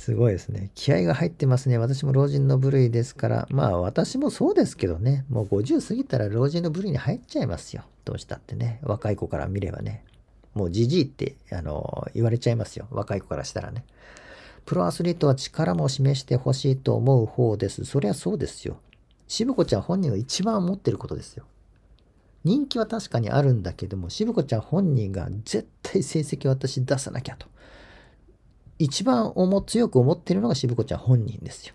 すごいですね。気合が入ってますね。私も老人の部類ですから。まあ私もそうですけどね。もう50過ぎたら老人の部類に入っちゃいますよ。どうしたってね。若い子から見ればね。もうじじいって、あの、言われちゃいますよ。若い子からしたらね。プロアスリートは力も示してほしいと思う方です。そりゃそうですよ。渋子ちゃん本人が一番思ってることですよ。人気は確かにあるんだけども、渋子ちゃん本人が絶対成績を私出さなきゃと。一番思強く思ってるのが渋子ちゃん本人ですよ。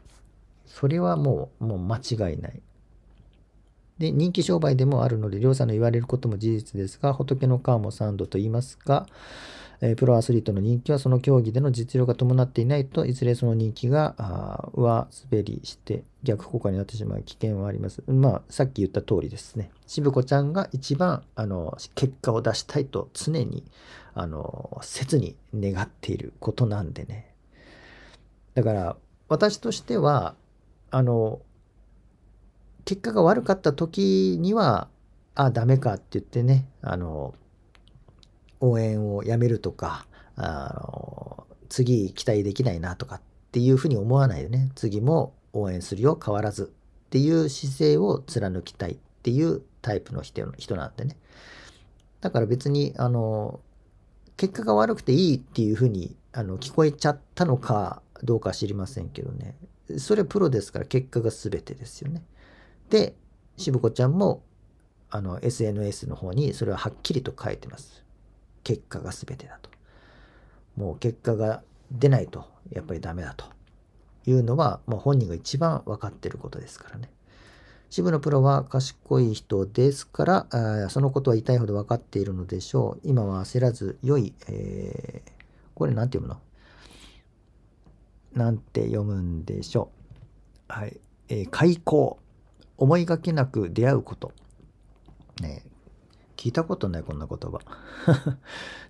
それはもう、もう間違いない。で、人気商売でもあるので、りょうさんの言われることも事実ですが、仏の川も三度と言いますが、えー、プロアスリートの人気はその競技での実力が伴っていないといずれその人気が上滑りして逆効果になってしまう危険はあります。まあさっき言った通りですね。渋子ちゃんが一番あの結果を出したいと常にあの切に願っていることなんでね。だから私としてはあの結果が悪かった時にはあダメかって言ってねあの応援をやめるとか、あの次期待できないなとかっていうふうに思わないでね、次も応援するよ、変わらずっていう姿勢を貫きたいっていうタイプの人なんでね。だから別に、あの、結果が悪くていいっていうふうにあの聞こえちゃったのかどうか知りませんけどね。それはプロですから結果が全てですよね。で、渋子ちゃんもあの SNS の方にそれははっきりと書いてます。結果が全てだと。もう結果が出ないとやっぱりダメだというのは、もう本人が一番分かってることですからね。渋野プロは賢い人ですから、そのことは痛いほど分かっているのでしょう。今は焦らず良い、えー、これ何て読むの？なんて読むんでしょう。はい。えー、開口。思いがけなく出会うこと。ね、聞いたことないこんな言葉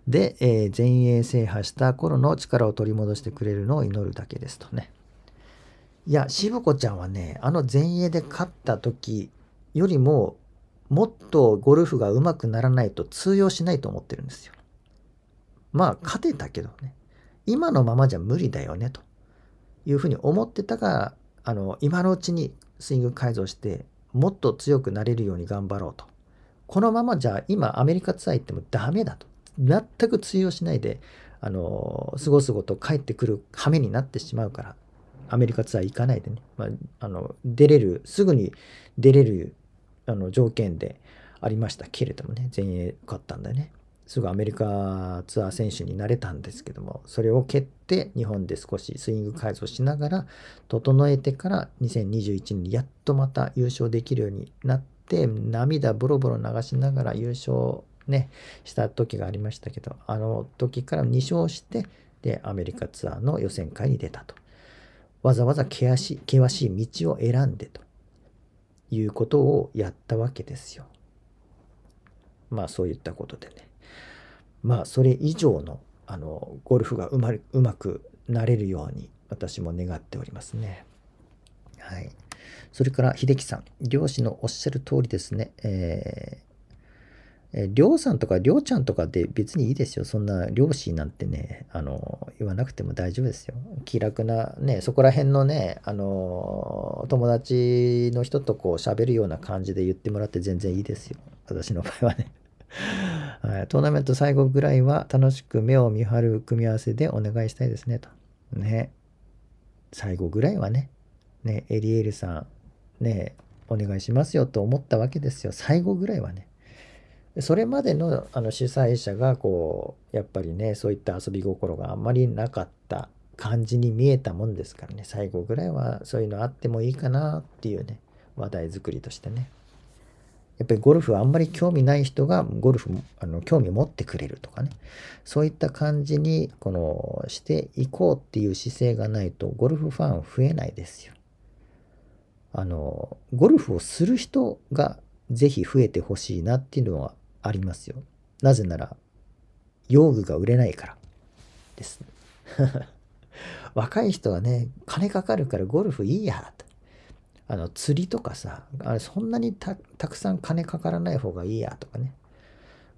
で、えー、前衛制覇した頃の力を取り戻してくれるのを祈るだけですとねいや渋子ちゃんはねあの前衛で勝った時よりももっとゴルフが上手くならないと通用しないと思ってるんですよ。まあ勝てたけどね。今のままじゃ無理だよねというふうに思ってたがあの今のうちにスイング改造してもっと強くなれるように頑張ろうと。このままじゃ今アメリカツアー行ってもダメだと。全く通用しないで、あの、すごすごと帰ってくる羽目になってしまうから、アメリカツアー行かないでね、まあ、あの、出れる、すぐに出れるあの条件でありましたけれどもね、全英勝ったんだよね。すぐアメリカツアー選手になれたんですけども、それを蹴って日本で少しスイング改造しながら整えてから2021年にやっとまた優勝できるようになって涙ボロボロ流しながら優勝ねした時がありましたけどあの時から2勝してでアメリカツアーの予選会に出たと。わざわざ険しい険しい道を選んでということをやったわけですよまあそういったことでねまあそれ以上のあのゴルフがうまうまくなれるように私も願っておりますねはい。それから、秀樹さん。漁師のおっしゃる通りですね。えー、えりょうさんとかりょうちゃんとかで別にいいですよ。そんな漁師なんてね、あの、言わなくても大丈夫ですよ。気楽なね、そこら辺のね、あの、友達の人とこう喋るような感じで言ってもらって全然いいですよ。私の場合はね。はい、トーナメント最後ぐらいは楽しく目を見張る組み合わせでお願いしたいですねと。ね。最後ぐらいはね。ね、エリエールさん、ね、お願いしますよと思ったわけですよ。最後ぐらいはね。それまでのあの主催者がこうやっぱりねそういった遊び心があんまりなかった感じに見えたもんですからね。最後ぐらいはそういうのあってもいいかなっていうね話題作りとしてね。やっぱりゴルフあんまり興味ない人がゴルフあの興味持ってくれるとかね。そういった感じにこのしていこうっていう姿勢がないとゴルフファン増えないですよ。あの、ゴルフをする人がぜひ増えてほしいなっていうのはありますよ。なぜなら、用具が売れないからです。若い人はね、金かかるからゴルフいいやと。あの、釣りとかさ、あれそんなにたくさん金かからない方がいいやとかね。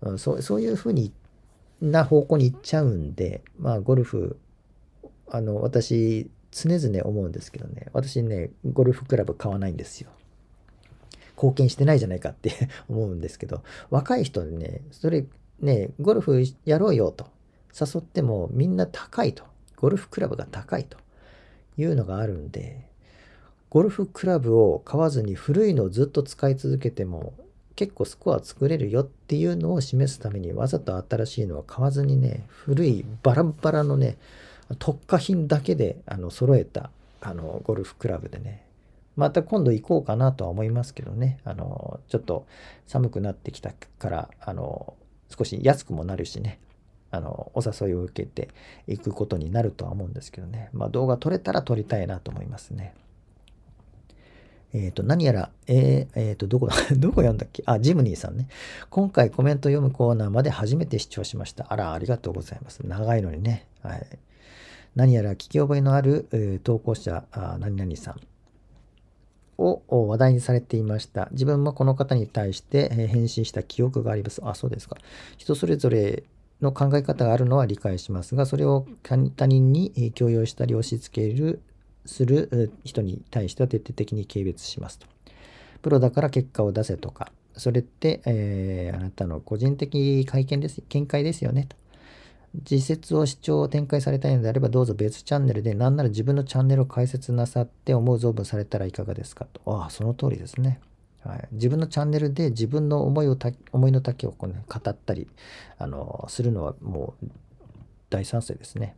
うん、そうそういうふうにな方向に行っちゃうんで、まあ、ゴルフ、あの、私、常々思うんですけどね、私ね、ゴルフクラブ買わないんですよ。貢献してないじゃないかって 思うんですけど、若い人でね、それね、ゴルフやろうよと誘ってもみんな高いと。ゴルフクラブが高いというのがあるんで、ゴルフクラブを買わずに古いのをずっと使い続けても結構スコア作れるよっていうのを示すためにわざと新しいのは買わずにね古いバラバラのね特化品だけであの揃えたあのゴルフクラブでねまた今度行こうかなとは思いますけどねあのちょっと寒くなってきたからあの少し安くもなるしねあのお誘いを受けていくことになるとは思うんですけどねまあ動画撮れたら撮りたいなと思いますね。えっ、ー、と、何やら、えー、えー、と、どこだ、どこ読んだっけ？あ、ジムニーさんね。今回コメント読むコーナーまで初めて視聴しました。あら、ありがとうございます。長いのにね。はい。何やら聞き覚えのある、えー、投稿者、あ何々さんを話題にされていました。自分もこの方に対して返信した記憶があります。あ、そうですか。人それぞれの考え方があるのは理解しますが、それを他人に強要したり押し付けるする人に対しては徹底的に軽蔑しますと。プロだから結果を出せとか、それって、えー、あなたの個人的会見です、見解ですよねと。自説を主張を展開されたいのであれば、どうぞ別チャンネルで、何なら自分のチャンネルを開設なさって思う存分されたらいかがですかと。ああ、その通りですね。はい、自分のチャンネルで自分の思いをた思いの丈をこう、ね、語ったりあのするのはもう大賛成ですね。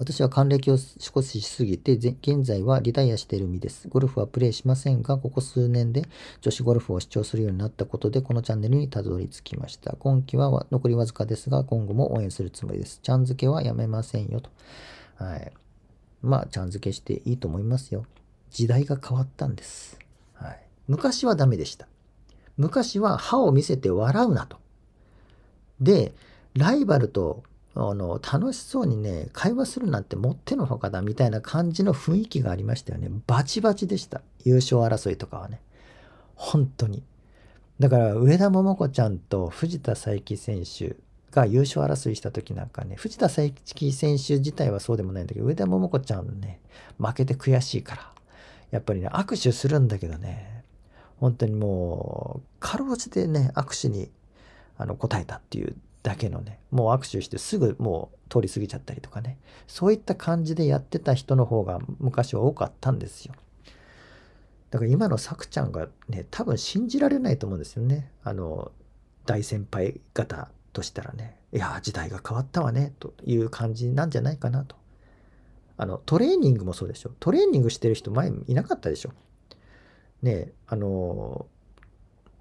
私は還暦を少ししすぎて、現在はリタイアしている身です。ゴルフはプレイしませんが、ここ数年で女子ゴルフを視聴するようになったことで、このチャンネルにたどり着きました。今季は残りわずかですが、今後も応援するつもりです。ちゃん付けはやめませんよと。はい。まあ、ちゃん付けしていいと思いますよ。時代が変わったんです。はい。昔はダメでした。昔は歯を見せて笑うなと。で、ライバルとあの楽しそうにね会話するなんてもってのほかだみたいな感じの雰囲気がありましたよね。バチバチでした。優勝争いとかはね。本当に。だから上田桃子ちゃんと藤田佐伯選手が優勝争いした時なんかね藤田佐伯選手自体はそうでもないんだけど上田桃子ちゃんね負けて悔しいからやっぱりね握手するんだけどね本当にもうかろうじてね握手にあの答えたっていうだけのね、もう握手してすぐもう通り過ぎちゃったりとかね、そういった感じでやってた人の方が昔は多かったんですよ。だから今のさくちゃんがね、多分信じられないと思うんですよね。あの、大先輩方としたらね、いや、時代が変わったわね、という感じなんじゃないかなと。あの、トレーニングもそうでしょ。トレーニングしてる人前いなかったでしょ。ねあの、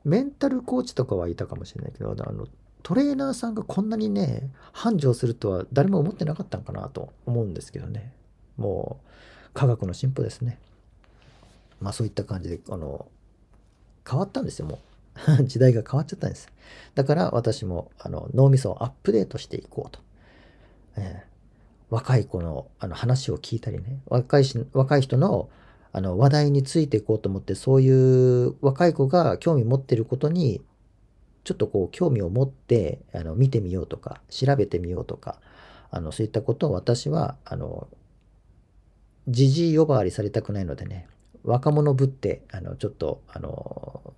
メンタルコーチとかはいたかもしれないけど、あの、トレーナーさんがこんなにね、繁盛するとは誰も思ってなかったんかなと思うんですけどね。もう、科学の進歩ですね。まあそういった感じで、あの、変わったんですよ、もう。時代が変わっちゃったんです。だから私もあの脳みそをアップデートしていこうと。えー、若い子のあの話を聞いたりね、若いし若い人のあの話題についていこうと思って、そういう若い子が興味持ってることにちょっとこう興味を持ってあの見てみようとか調べてみようとかあのそういったことを私はあのじじい呼ばわりされたくないのでね若者ぶってあのちょっとあの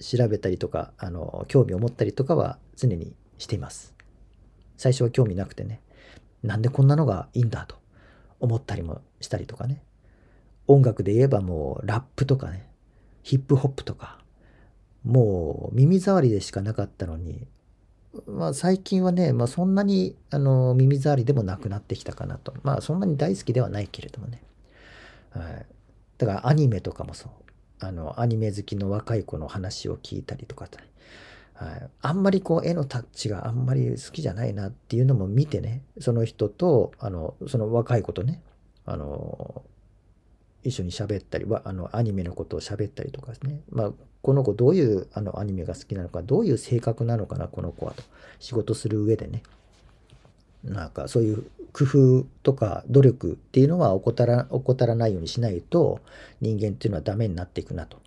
調べたりとかあの興味を持ったりとかは常にしています。最初は興味なくてねなんでこんなのがいいんだと思ったりもしたりとかね。音楽で言えばもうラップとかねヒップホップとかもう耳障りでしかなかったのに、まあ、最近はね、まあ、そんなにあの耳障りでもなくなってきたかなと。まあそんなに大好きではないけれどもね。はい、だからアニメとかもそう。あのアニメ好きの若い子の話を聞いたりとか、はい、あんまりこう絵のタッチがあんまり好きじゃないなっていうのも見てねその人とあのその若い子とねあの一緒に喋ったりあのアニメのことを喋ったりとかですね、まあ、この子どういうあのアニメが好きなのかどういう性格なのかなこの子はと。仕事する上でね。なんかそういう工夫とか努力っていうのは怠ら怠らないようにしないと人間っていうのはダメになっていくなと。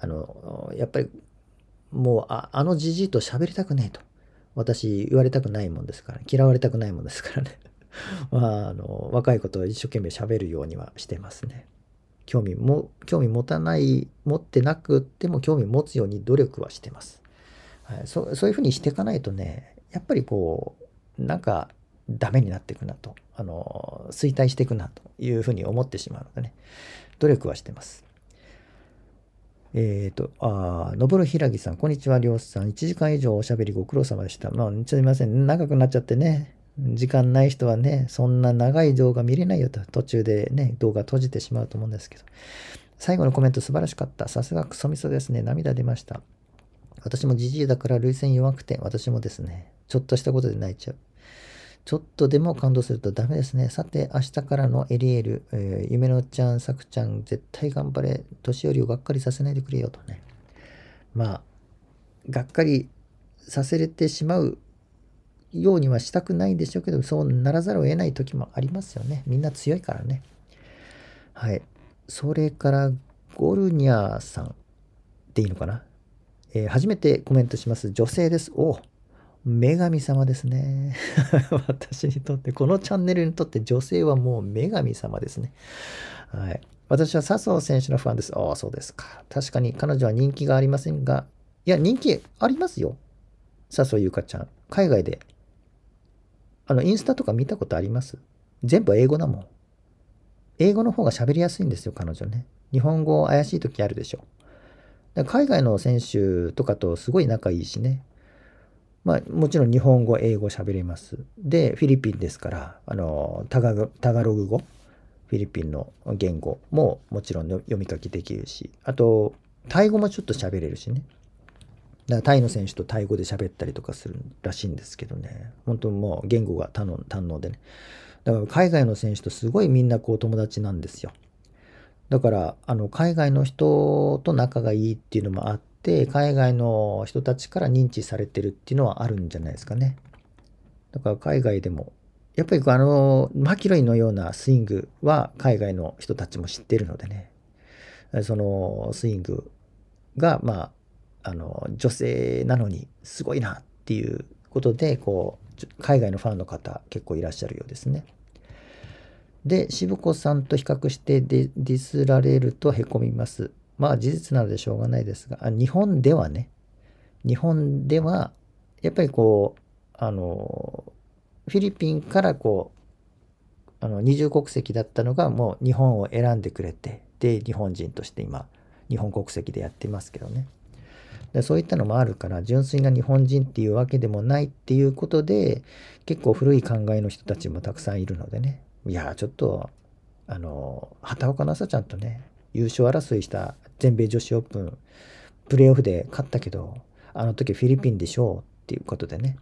あのやっぱりもうああのじじいと喋りたくねえと。私言われたくないもんですから嫌われたくないもんですからね。まあ、あの若い子とを一生懸命喋るようにはしてますね。興味も、興味持たない、持ってなくても興味持つように努力はしてます。はい、そそういうふうにしていかないとね、やっぱりこう、なんかダメになっていくなと、あの、衰退していくなというふうに思ってしまうのでね。努力はしてます。えっ、ー、と、ああ、のぼるひらぎさん、こんにちは、りょうさん。1時間以上おしゃべりご苦労様でした。まあ、すみません。長くなっちゃってね。時間ない人はね、そんな長い動画見れないよと、途中でね、動画閉じてしまうと思うんですけど。最後のコメント素晴らしかった。さすがクソみそですね。涙出ました。私もじじいだから涙腺弱くて、私もですね、ちょっとしたことで泣いちゃう。ちょっとでも感動するとダメですね。さて、明日からのエリエル、えー、夢のちゃん、さくちゃん、絶対頑張れ。年寄りをがっかりさせないでくれよとね。まあ、がっかりさせれてしまうようにはしたくないんでしょうけど、そうならざるを得ない時もありますよね。みんな強いからね。はい。それから、ゴルニャーさんでいいのかな？えー、初めてコメントします。女性です。お女神様ですね。私にとって、このチャンネルにとって女性はもう女神様ですね。はい。私は笹生選手のファンです。ああ、そうですか。確かに彼女は人気がありませんが、いや、人気ありますよ。笹生優香ちゃん。海外で。あの、インスタとか見たことあります？全部英語だもん。英語の方が喋りやすいんですよ、彼女ね。日本語怪しい時あるでしょ。海外の選手とかとすごい仲いいしね。まあ、もちろん日本語、英語喋れます。で、フィリピンですから、あのタガタガログ語、フィリピンの言語ももちろん読み書きできるし、あと、タイ語もちょっと喋れるしね。だからタイの選手とタイ語で喋ったりとかするらしいんですけどね。本当もう言語が堪能でね。だから海外の選手とすごいみんなこう友達なんですよ。だからあの海外の人と仲がいいっていうのもあ、って海外の人たちから認知されてるっていうのはあるんじゃないですかね。だから海外でもやっぱりあのマキロイのようなスイングは海外の人たちも知ってるのでねそのスイングがまああの女性なのにすごいなっていうことでこう海外のファンの方結構いらっしゃるようですね。で渋子さんと比較してディスられるとへこみます。まあ事実なのでしょうがないですが、日本ではね、日本では、やっぱりこう、あの、フィリピンからこう、あの二重国籍だったのがもう日本を選んでくれて、で、日本人として今、日本国籍でやってますけどね。でそういったのもあるから、純粋な日本人っていうわけでもないっていうことで、結構古い考えの人たちもたくさんいるのでね。いや、ちょっと、あの、畑岡奈紗ちゃんとね、優勝争いした全米女子オープン、プレーオフで勝ったけど、あの時フィリピンでしょうっていうことでね、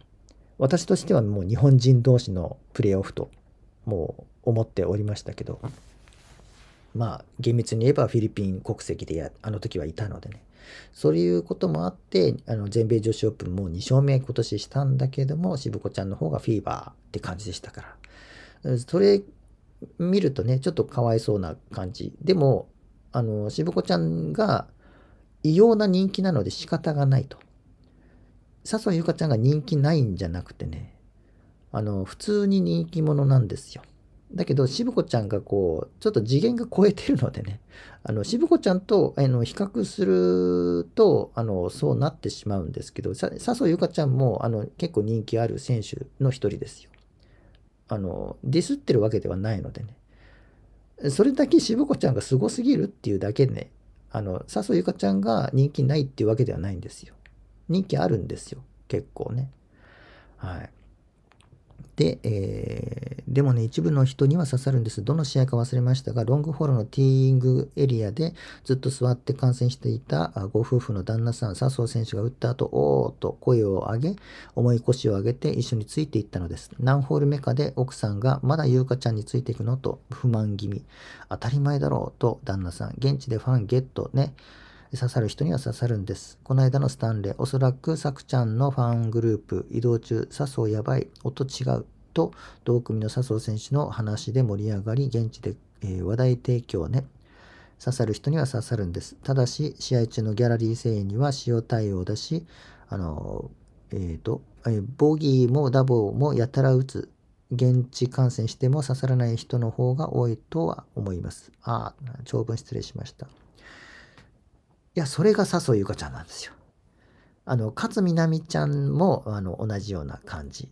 私としてはもう日本人同士のプレーオフと、もう思っておりましたけど、まあ、厳密に言えばフィリピン国籍でや、あの時はいたのでね、そういうこともあって、あの全米女子オープンもう2勝目今年したんだけども、渋子ちゃんの方がフィーバーって感じでしたから。それ見るとね、ちょっとかわいそうな感じ。でも、あの、渋子ちゃんが異様な人気なので仕方がないと。笹生ゆかちゃんが人気ないんじゃなくてね、あの、普通に人気者なんですよ。だけど、渋子ちゃんがこう、ちょっと次元が超えてるのでね、あの、渋子ちゃんと、あの、比較すると、あの、そうなってしまうんですけど、笹生ゆかちゃんも、あの、結構人気ある選手の一人ですよ。あの、ディスってるわけではないのでね。それだけ渋子ちゃんがすごすぎるっていうだけね、あの、笹生ゆかちゃんが人気ないっていうわけではないんですよ。人気あるんですよ。結構ね。はい。で、えー、でもね、一部の人には刺さるんです。どの試合か忘れましたが、ロングフォローのティーイングエリアでずっと座って観戦していたご夫婦の旦那さん、笹生選手が打った後、おーっと声を上げ、重い腰を上げて一緒についていったのです。何ホール目かで奥さんが、まだ優香ちゃんについていくのと不満気味。当たり前だろうと旦那さん、現地でファンゲットね。刺さる人には刺さるんです。この間のスタンレー、おそらくさくちゃんのファングループ、移動中、笹生やばい、音違う、と同組の笹生選手の話で盛り上がり、現地で、えー、話題提供ね。刺さる人には刺さるんです。ただし、試合中のギャラリー声援には塩対応だし、あの、えっ、ー、と、えー、ボギーもダボーもやたら打つ。現地観戦しても刺さらない人の方が多いとは思います。ああ、長文失礼しました。いや、それが笹生ゆかちゃんなんですよ。あの、勝みなみちゃんも、あの、同じような感じ。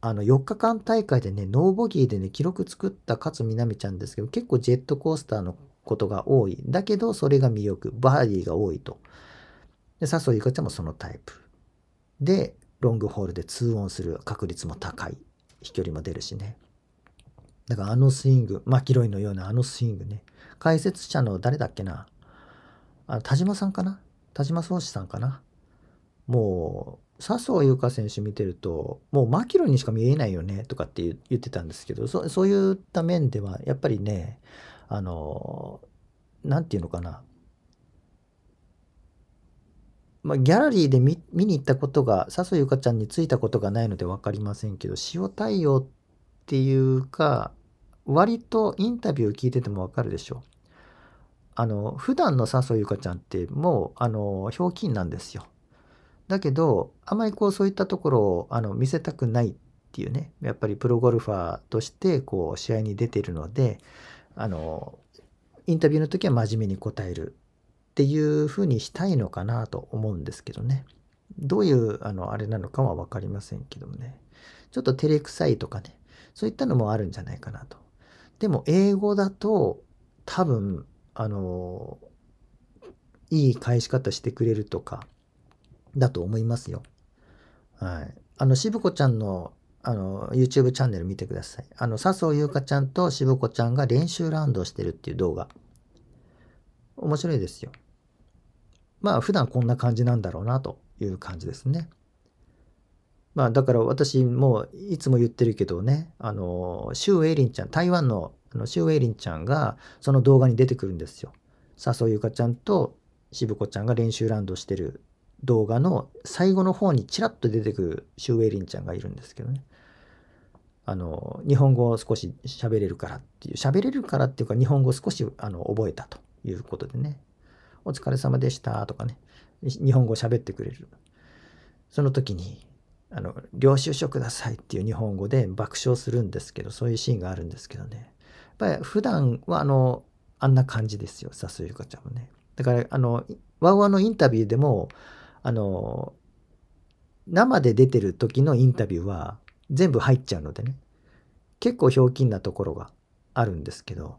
あの、4日間大会でね、ノーボギーでね、記録作った勝みなみちゃんですけど、結構ジェットコースターのことが多い。だけど、それが魅力。バーディーが多いと。で、笹生ゆかちゃんもそのタイプ。で、ロングホールで2オンする確率も高い。飛距離も出るしね。だからあのスイング、マキロイのようなあのスイングね。解説者の誰だっけな？あ田島さんかな？田島宗志さんかな？もう、笹生優花選手見てると、もうマキロイにしか見えないよね？とかって言ってたんですけど、そそういった面では、やっぱりね、あの、なんていうのかな？まあ、ギャラリーで見見に行ったことが、笹生優花ちゃんについたことがないので分かりませんけど、塩対応っていうか、割とインタビュー聞いてても分かるでしょう。あの、普段の笹生優花ちゃんってもう、あの、ひょうきんなんですよ。だけど、あまりこうそういったところをあの見せたくないっていうね、やっぱりプロゴルファーとしてこう試合に出てるので、あの、インタビューの時は真面目に答えるっていうふうにしたいのかなと思うんですけどね。どういうあのあれなのかは分かりませんけどもね。ちょっと照れくさいとかね、そういったのもあるんじゃないかなと。でも英語だと多分、あの、いい返し方してくれるとか、だと思いますよ。はい。あの、渋子ちゃんの、あの、YouTube チャンネル見てください。あの、笹生優香ちゃんと渋子ちゃんが練習ラウンドしてるっていう動画。面白いですよ。まあ、普段こんな感じなんだろうなという感じですね。まあ、だから私もいつも言ってるけどね、あの、シュウ・エイリンちゃん、台湾のあのシュウ・エイリンちゃんがその動画に出てくるんですよ。笹生優香ちゃんと渋子ちゃんが練習ラウンドしてる動画の最後の方にちらっと出てくるシュウエリンちゃんがいるんですけどね。あの、日本語を少し喋れるからっていう、喋れるからっていうか日本語を少しあの覚えたということでね。お疲れ様でしたとかね。日本語喋ってくれる。その時に、あの、領収書くださいっていう日本語で爆笑するんですけど、そういうシーンがあるんですけどね。やっぱり普段はあの、あんな感じですよ、さすゆかちゃんもね。だから、あの、ワウワのインタビューでも、あの、生で出てる時のインタビューは全部入っちゃうのでね、結構ひょうきんなところがあるんですけど、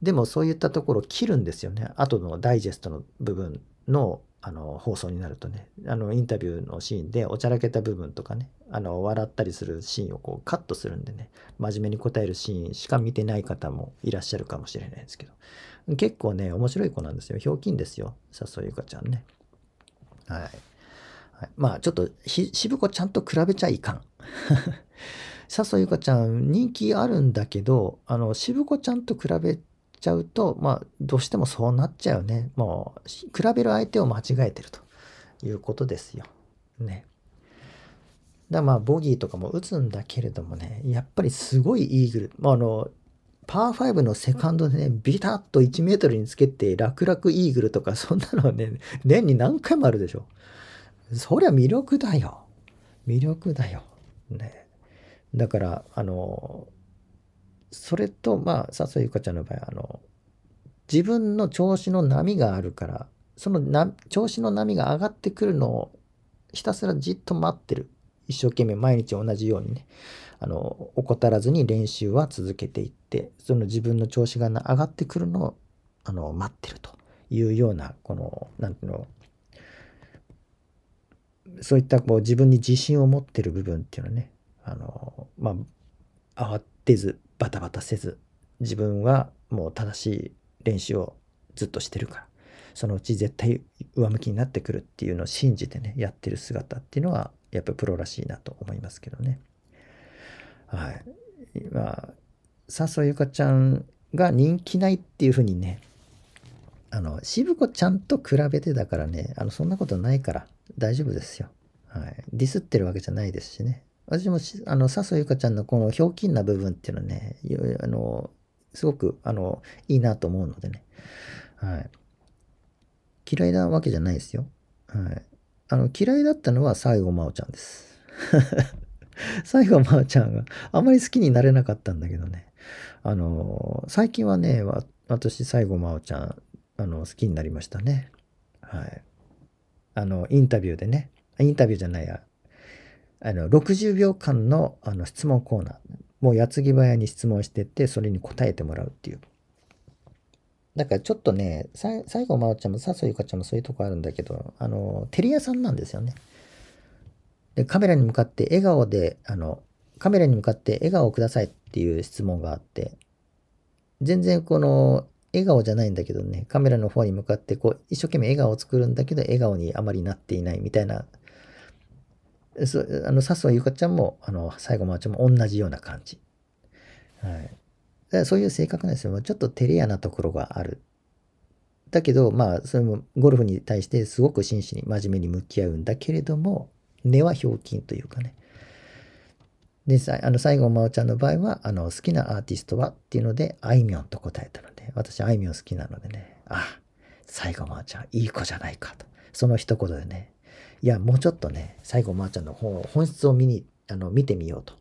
でもそういったところを切るんですよね。後のダイジェストの部分のあの放送になるとね、あのインタビューのシーンでおちゃらけた部分とかね、あの笑ったりするシーンをこうカットするんでね、真面目に答えるシーンしか見てない方もいらっしゃるかもしれないですけど、結構ね、面白い子なんですよ。ひょうきんですよ。笹生ゆかちゃんね。はい。はい、まあちょっと渋子ちゃんと比べちゃいかん。笹生ゆかちゃん人気あるんだけど、あの渋子ちゃんと比べてちゃうと、まあどうしてもそうなっちゃうね。もう比べる相手を間違えてるということですよ。ね。だまあボギーとかも打つんだけれどもね、やっぱりすごいイーグル。まあ、あのパー5のセカンドでね、ビタッと1メートルにつけて、楽々イーグルとか、そんなのはね、年に何回もあるでしょ。そりゃ魅力だよ。魅力だよ。ね。だから、あの、それと、まあ、笹ゆかちゃんの場合、あの、自分の調子の波があるから、そのな調子の波が上がってくるのをひたすらじっと待ってる。一生懸命毎日同じようにね。あの、怠らずに練習は続けていって、その自分の調子が上がってくるのを、あの、待ってるというような、この、なんていうの、そういったこう自分に自信を持ってる部分っていうのはね、あの、まあ、慌てず、バタバタせず、自分はもう正しい練習をずっとしてるから、そのうち絶対上向きになってくるっていうのを信じてね、やってる姿っていうのは、やっぱりプロらしいなと思いますけどね。はい。まあ、笹生ゆかちゃんが人気ないっていうふうにね、あの、渋子ちゃんと比べてだからね、あの、そんなことないから大丈夫ですよ。はい。ディスってるわけじゃないですしね。私もあの、笹ゆかちゃんのこのひょうきんな部分っていうのはね、あの、すごく、あの、いいなと思うのでね。はい。嫌いなわけじゃないですよ。はい。あの、嫌いだったのは西郷真央ちゃんです。最後はまあちゃんがあまり好きになれなかったんだけどね。あの、最近はね、私、最後真央ちゃん、あの、好きになりましたね。はい。あの、インタビューでね、インタビューじゃないや、あの、60秒間のあの質問コーナー、もう矢継ぎ早に質問してって、それに答えてもらうっていう。だからちょっとね、最後真央ちゃんも笹生ゆかちゃんもそういうとこあるんだけど、あの、照屋さんなんですよね。で、カメラに向かって笑顔で、あの、カメラに向かって笑顔をくださいっていう質問があって、全然この、笑顔じゃないんだけどね、カメラの方に向かってこう、一生懸命笑顔を作るんだけど、笑顔にあまりなっていないみたいな、そあの、笹生ゆかちゃんも、あの、最後真央ちゃんも同じような感じ。はい。だそういう性格なんですよ。ちょっと照れ屋なところがある。だけど、まあ、それもゴルフに対してすごく真摯に真面目に向き合うんだけれども、根はひょうきんというかね。で、あの、最後、真央ちゃんの場合は、あの、好きなアーティストはっていうので、あいみょんと答えたので、私、あいみょん好きなのでね、あ、最後、真央ちゃん、いい子じゃないかと。その一言でね、いや、もうちょっとね、最後、真央ちゃんの本本質を見に、あの、見てみようと。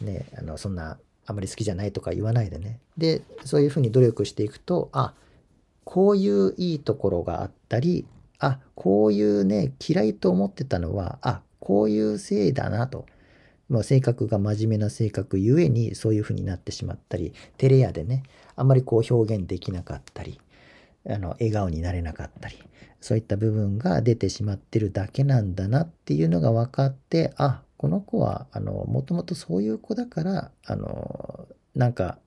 ね、あの、そんな、あまり好きじゃないとか言わないでね。で、そういうふうに努力していくと、あ、こういういいところがあったり、あ、こういうね、嫌いと思ってたのは、あ、こういうせいだなと。もう性格が真面目な性格ゆえにそういうふうになってしまったり、照れ屋でね、あんまりこう表現できなかったり、あの、笑顔になれなかったり、そういった部分が出てしまってるだけなんだなっていうのが分かって、あ、この子は、あの、もともとそういう子だから、あの、なんか、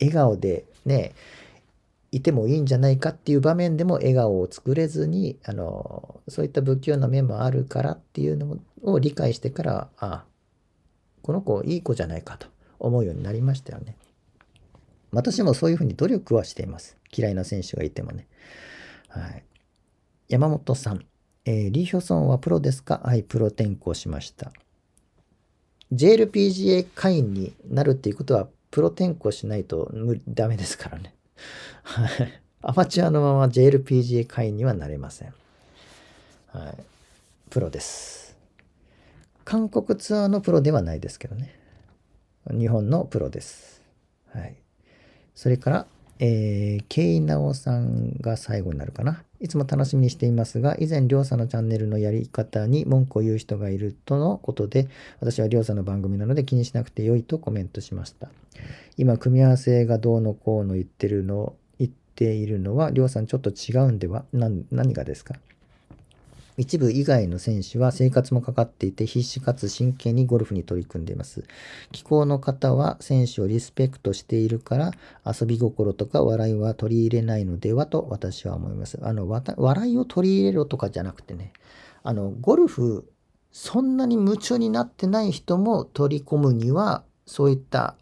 笑顔でね、いてもいいんじゃないかっていう場面でも笑顔を作れずに、あの、そういった不器用な面もあるからっていうのを理解してから、あこの子いい子じゃないかと思うようになりましたよね。私もそういうふうに努力はしています。嫌いな選手がいてもね。はい。山本さん。えー、リーヒョソンはプロですか？はい、プロ転向しました。JLPGA 会員になるっていうことは、プロ転向しないとダメですからね。はい。アマチュアのまま JLPGA 会員にはなれません。はい。プロです。韓国ツアーのプロではないですけどね。日本のプロです。はい。それから、えー、ケイナオさんが最後になるかな。いつも楽しみにしていますが、以前、りょうさんのチャンネルのやり方に文句を言う人がいるとのことで、私はりょうさんの番組なので気にしなくて良いとコメントしました。今、組み合わせがどうのこうの言ってるの、言っているのは、りょうさんちょっと違うんでは？何がですか？一部以外の選手は生活もかかっていて必死かつ真剣にゴルフに取り組んでいます。気候の方は選手をリスペクトしているから遊び心とか笑いは取り入れないのではと私は思います。あの、笑いを取り入れろとかじゃなくてね、あの、ゴルフそんなに夢中になってない人も取り込むにはそういった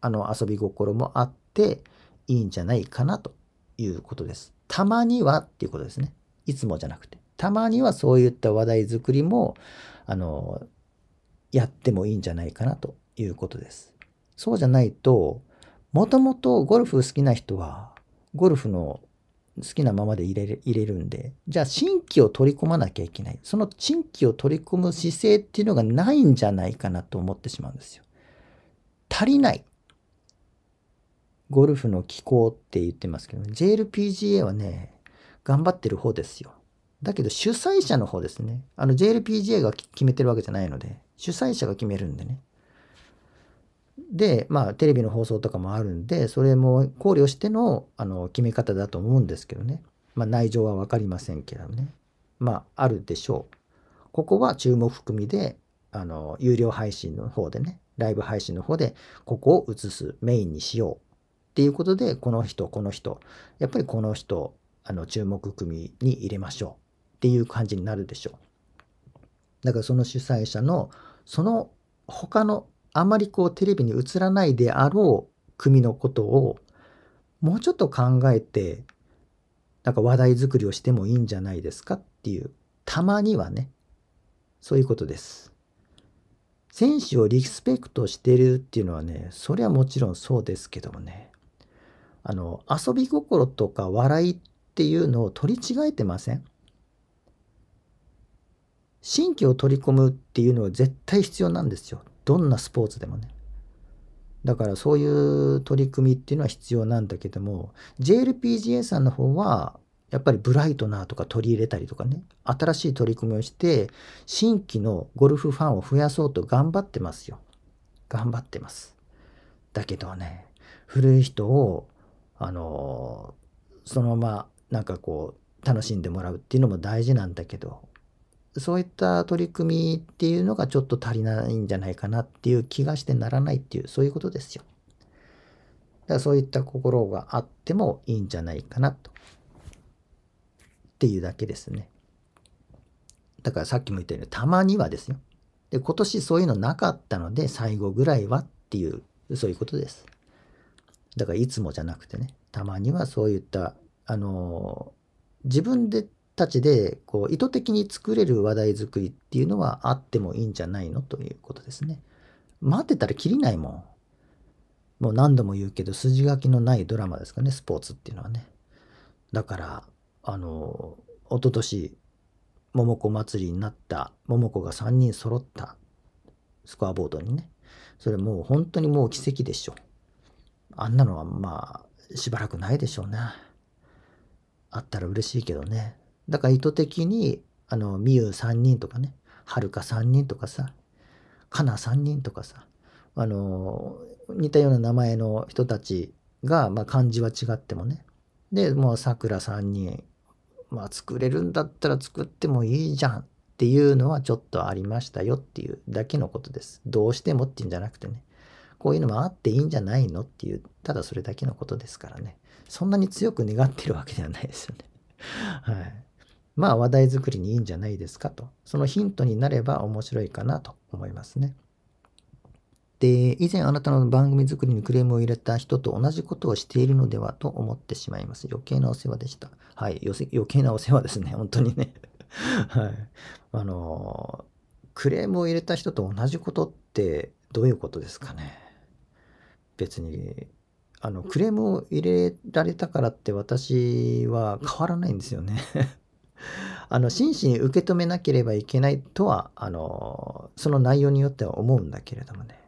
あの遊び心もあっていいんじゃないかなということです。たまにはっていうことですね。いつもじゃなくて。たまにはそういった話題作りも、あの、やってもいいんじゃないかなということです。そうじゃないと、もともとゴルフ好きな人は、ゴルフの好きなままで入れる入れるんで、じゃあ新規を取り込まなきゃいけない。その新規を取り込む姿勢っていうのがないんじゃないかなと思ってしまうんですよ。足りない。ゴルフの気候って言ってますけど、JLPGA はね、頑張ってる方ですよ。だけど主催者の方ですね。あの JLPGA が決めてるわけじゃないので、主催者が決めるんでね。で、まあテレビの放送とかもあるんで、それも考慮してのあの決め方だと思うんですけどね。まあ内情は分かりませんけどね。まああるでしょう。ここは注目含みで、あの、有料配信の方でね、ライブ配信の方で、ここを映すメインにしようっていうことで、この人、この人、やっぱりこの人、あの、注目組に入れましょう。っていう感じになるでしょう。だからその主催者のその他のあまりこうテレビに映らないであろう組のことをもうちょっと考えてなんか話題作りをしてもいいんじゃないですかっていうたまにはねそういうことです。選手をリスペクトしてるっていうのはねそれはもちろんそうですけどもねあの遊び心とか笑いっていうのを取り違えてません？新規を取り込むっていうのは絶対必要なんですよ。どんなスポーツでもね。だからそういう取り組みっていうのは必要なんだけども、JLPGA さんの方は、やっぱりブライトナーとか取り入れたりとかね、新しい取り組みをして、新規のゴルフファンを増やそうと頑張ってますよ。頑張ってます。だけどね、古い人を、あのそのままなんかこう楽しんでもらうっていうのも大事なんだけどそういった取り組みっていうのがちょっと足りないんじゃないかなっていう気がしてならないっていうそういうことですよ。だからそういった心があってもいいんじゃないかなと。っていうだけですね。だからさっきも言ったようにたまにはですよ。で今年そういうのなかったので最後ぐらいはっていうそういうことです。だからいつもじゃなくてねたまにはそういったあの自分でたちでこう意図的に作れる話題作りっていうのはあってもいいんじゃないのということですね。待ってたらきりないもん。もう何度も言うけど筋書きのないドラマですかねスポーツっていうのはね。だからあの一昨年桃子祭りになった桃子が3人揃ったスコアボードにねそれもう本当にもう奇跡でしょあんなのはまあしばらくないでしょうねあったら嬉しいけどねだから意図的にあのみゆ3人とかねはるか3人とかさかな3人とかさあの似たような名前の人たちが、まあ、漢字は違ってもねでもうさくら3人まあ作れるんだったら作ってもいいじゃんっていうのはちょっとありましたよっていうだけのことです。どうしてもっていうんじゃなくてね。こういうのもあっていいんじゃないのっていう、ただそれだけのことですからね。そんなに強く願ってるわけではないですよね。はい。まあ話題作りにいいんじゃないですかと。そのヒントになれば面白いかなと思いますね。で、以前あなたの番組作りにクレームを入れた人と同じことをしているのではと思ってしまいます。余計なお世話でした。はい、余計なお世話ですね、本当にね。はい。あの、クレームを入れた人と同じことってどういうことですかね。別に、あの、クレームを入れられたからって私は変わらないんですよね。あの、真摯に受け止めなければいけないとは、あの、その内容によっては思うんだけれどもね。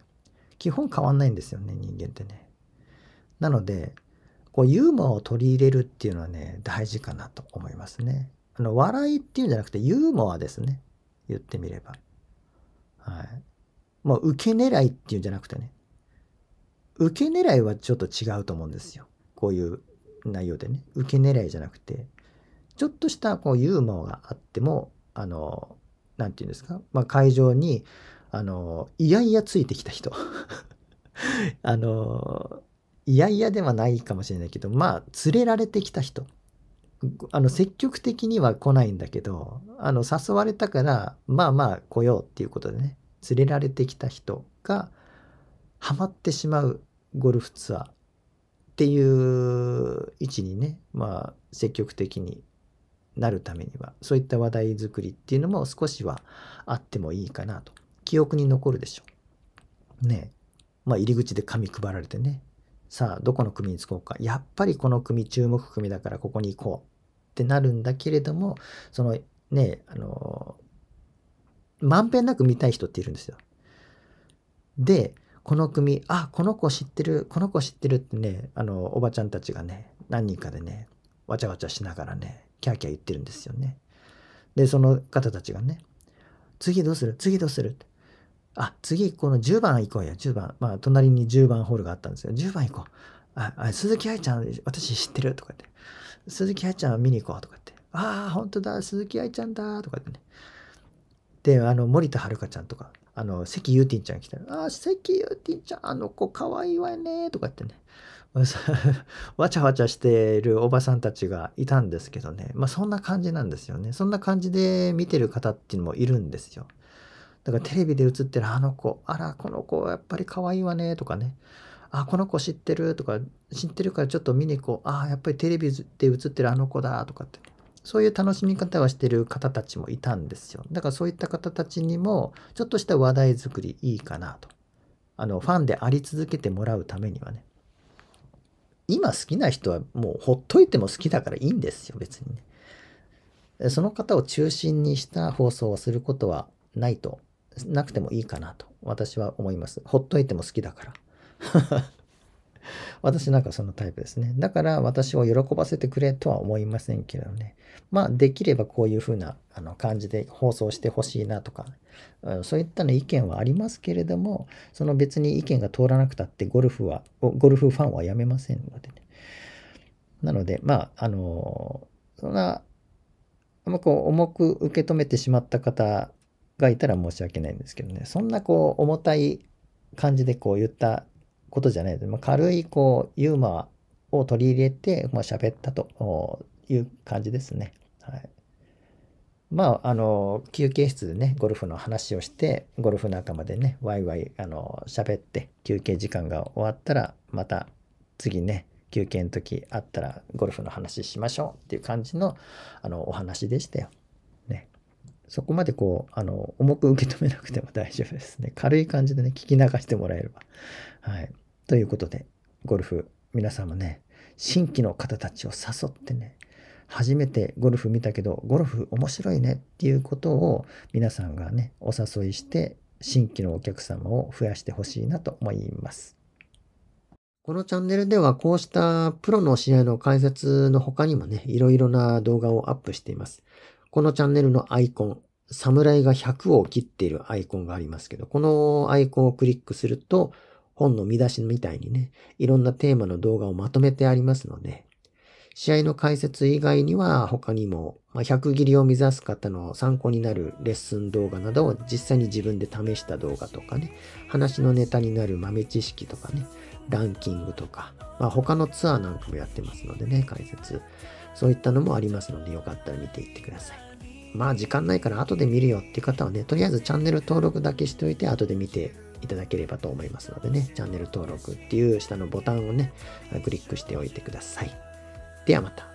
基本変わんないんですよね人間ってね。なのでこうユーモアを取り入れるっていうのはね大事かなと思いますね。あの笑いっていうんじゃなくてユーモアですね言ってみれば。はい。もう受け狙いっていうんじゃなくてね受け狙いはちょっと違うと思うんですよ。こういう内容でね受け狙いじゃなくてちょっとしたこうユーモアがあってもあの何て言うんですか、まあ、会場にあの、いやいやついてきた人。あの、いやいやではないかもしれないけど、まあ、連れられてきた人。あの、積極的には来ないんだけど、あの、誘われたから、まあまあ来ようっていうことでね、連れられてきた人が、ハマってしまうゴルフツアーっていう位置にね、まあ、積極的になるためには、そういった話題作りっていうのも少しはあってもいいかなと。記憶に残るでしょう。ねまあ入り口で紙配られてね。さあ、どこの組につこうか。やっぱりこの組注目組だからここに行こうってなるんだけれども、そのね、あの、まんべんなく見たい人っているんですよ。で、この組、あ、この子知ってる、この子知ってるってね、あの、おばちゃんたちがね、何人かでね、わちゃわちゃしながらね、キャーキャー言ってるんですよね。で、その方たちがね、次どうする？次どうする？あ、次、この10番行こうや、10番。まあ、隣に10番ホールがあったんですよ。10番行こう。あ、あ鈴木愛ちゃん、私知ってる？とか言って。鈴木愛ちゃん見に行こうとか言って。ああ、本当だ、鈴木愛ちゃんだとか言ってね。で、あの、森田遥ちゃんとか、あの、関ゆうてぃんちゃん来たら、ああ、関ゆうてぃんちゃん、あの子かわいいわよねとか言ってね。わちゃわちゃしているおばさんたちがいたんですけどね。まあそんな感じなんですよね。そんな感じで見てる方っていうのもいるんですよ。だからテレビで映ってるあの子、あら、この子やっぱり可愛いわねとかね。あ、この子知ってるとか、知ってるからちょっと見に行こう。あ、やっぱりテレビで映ってるあの子だとかってね。そういう楽しみ方をしてる方たちもいたんですよ。だからそういった方たちにも、ちょっとした話題作りいいかなと。あの、ファンであり続けてもらうためにはね。今好きな人はもうほっといても好きだからいいんですよ、別にね。その方を中心にした放送をすることはないとなくてもいいかなと私は思います。ほっといても好きだから。私なんかそのタイプですね。だから私を喜ばせてくれとは思いませんけどね。まあできればこういうふうなあの感じで放送してほしいなとか、そういったの意見はありますけれども、その別に意見が通らなくたってゴルフは、ゴルフファンはやめませんのでね。なので、まあ、あの、そんな、あんまこう、重く受け止めてしまった方がいたら申し訳ないんですけどね、そんなこう、重たい感じでこう言ったことじゃないです。まあ、軽いこう、ユーモアを取り入れて、まあ、喋ったという感じですね。はい。まあ、あの、休憩室でね、ゴルフの話をして、ゴルフ仲間でね、ワイワイ、あの、喋って、休憩時間が終わったら、また次ね、休憩の時あったらゴルフの話しましょうっていう感じのあのお話でしたよ。ね。そこまでこう、あの、重く受け止めなくても大丈夫ですね。軽い感じでね、聞き流してもらえれば。はい。ということで、ゴルフ、皆さんもね、新規の方たちを誘ってね、初めてゴルフ見たけど、ゴルフ面白いねっていうことを皆さんがね、お誘いして、新規のお客様を増やしてほしいなと思います。このチャンネルではこうしたプロの試合の解説の他にもね、いろいろな動画をアップしています。このチャンネルのアイコン、侍が100を切っているアイコンがありますけど、このアイコンをクリックすると、本の見出しみたいにね、いろんなテーマの動画をまとめてありますので、試合の解説以外には他にも、まあ、100切りを目指す方の参考になるレッスン動画などを実際に自分で試した動画とかね、話のネタになる豆知識とかね、ランキングとか、まあ、他のツアーなんかもやってますのでね、解説。そういったのもありますので、よかったら見ていってください。まあ、時間ないから後で見るよっていう方はね、とりあえずチャンネル登録だけしておいて、後で見ていただければと思いますのでね、チャンネル登録っていう下のボタンをね、クリックしておいてください。ではまた。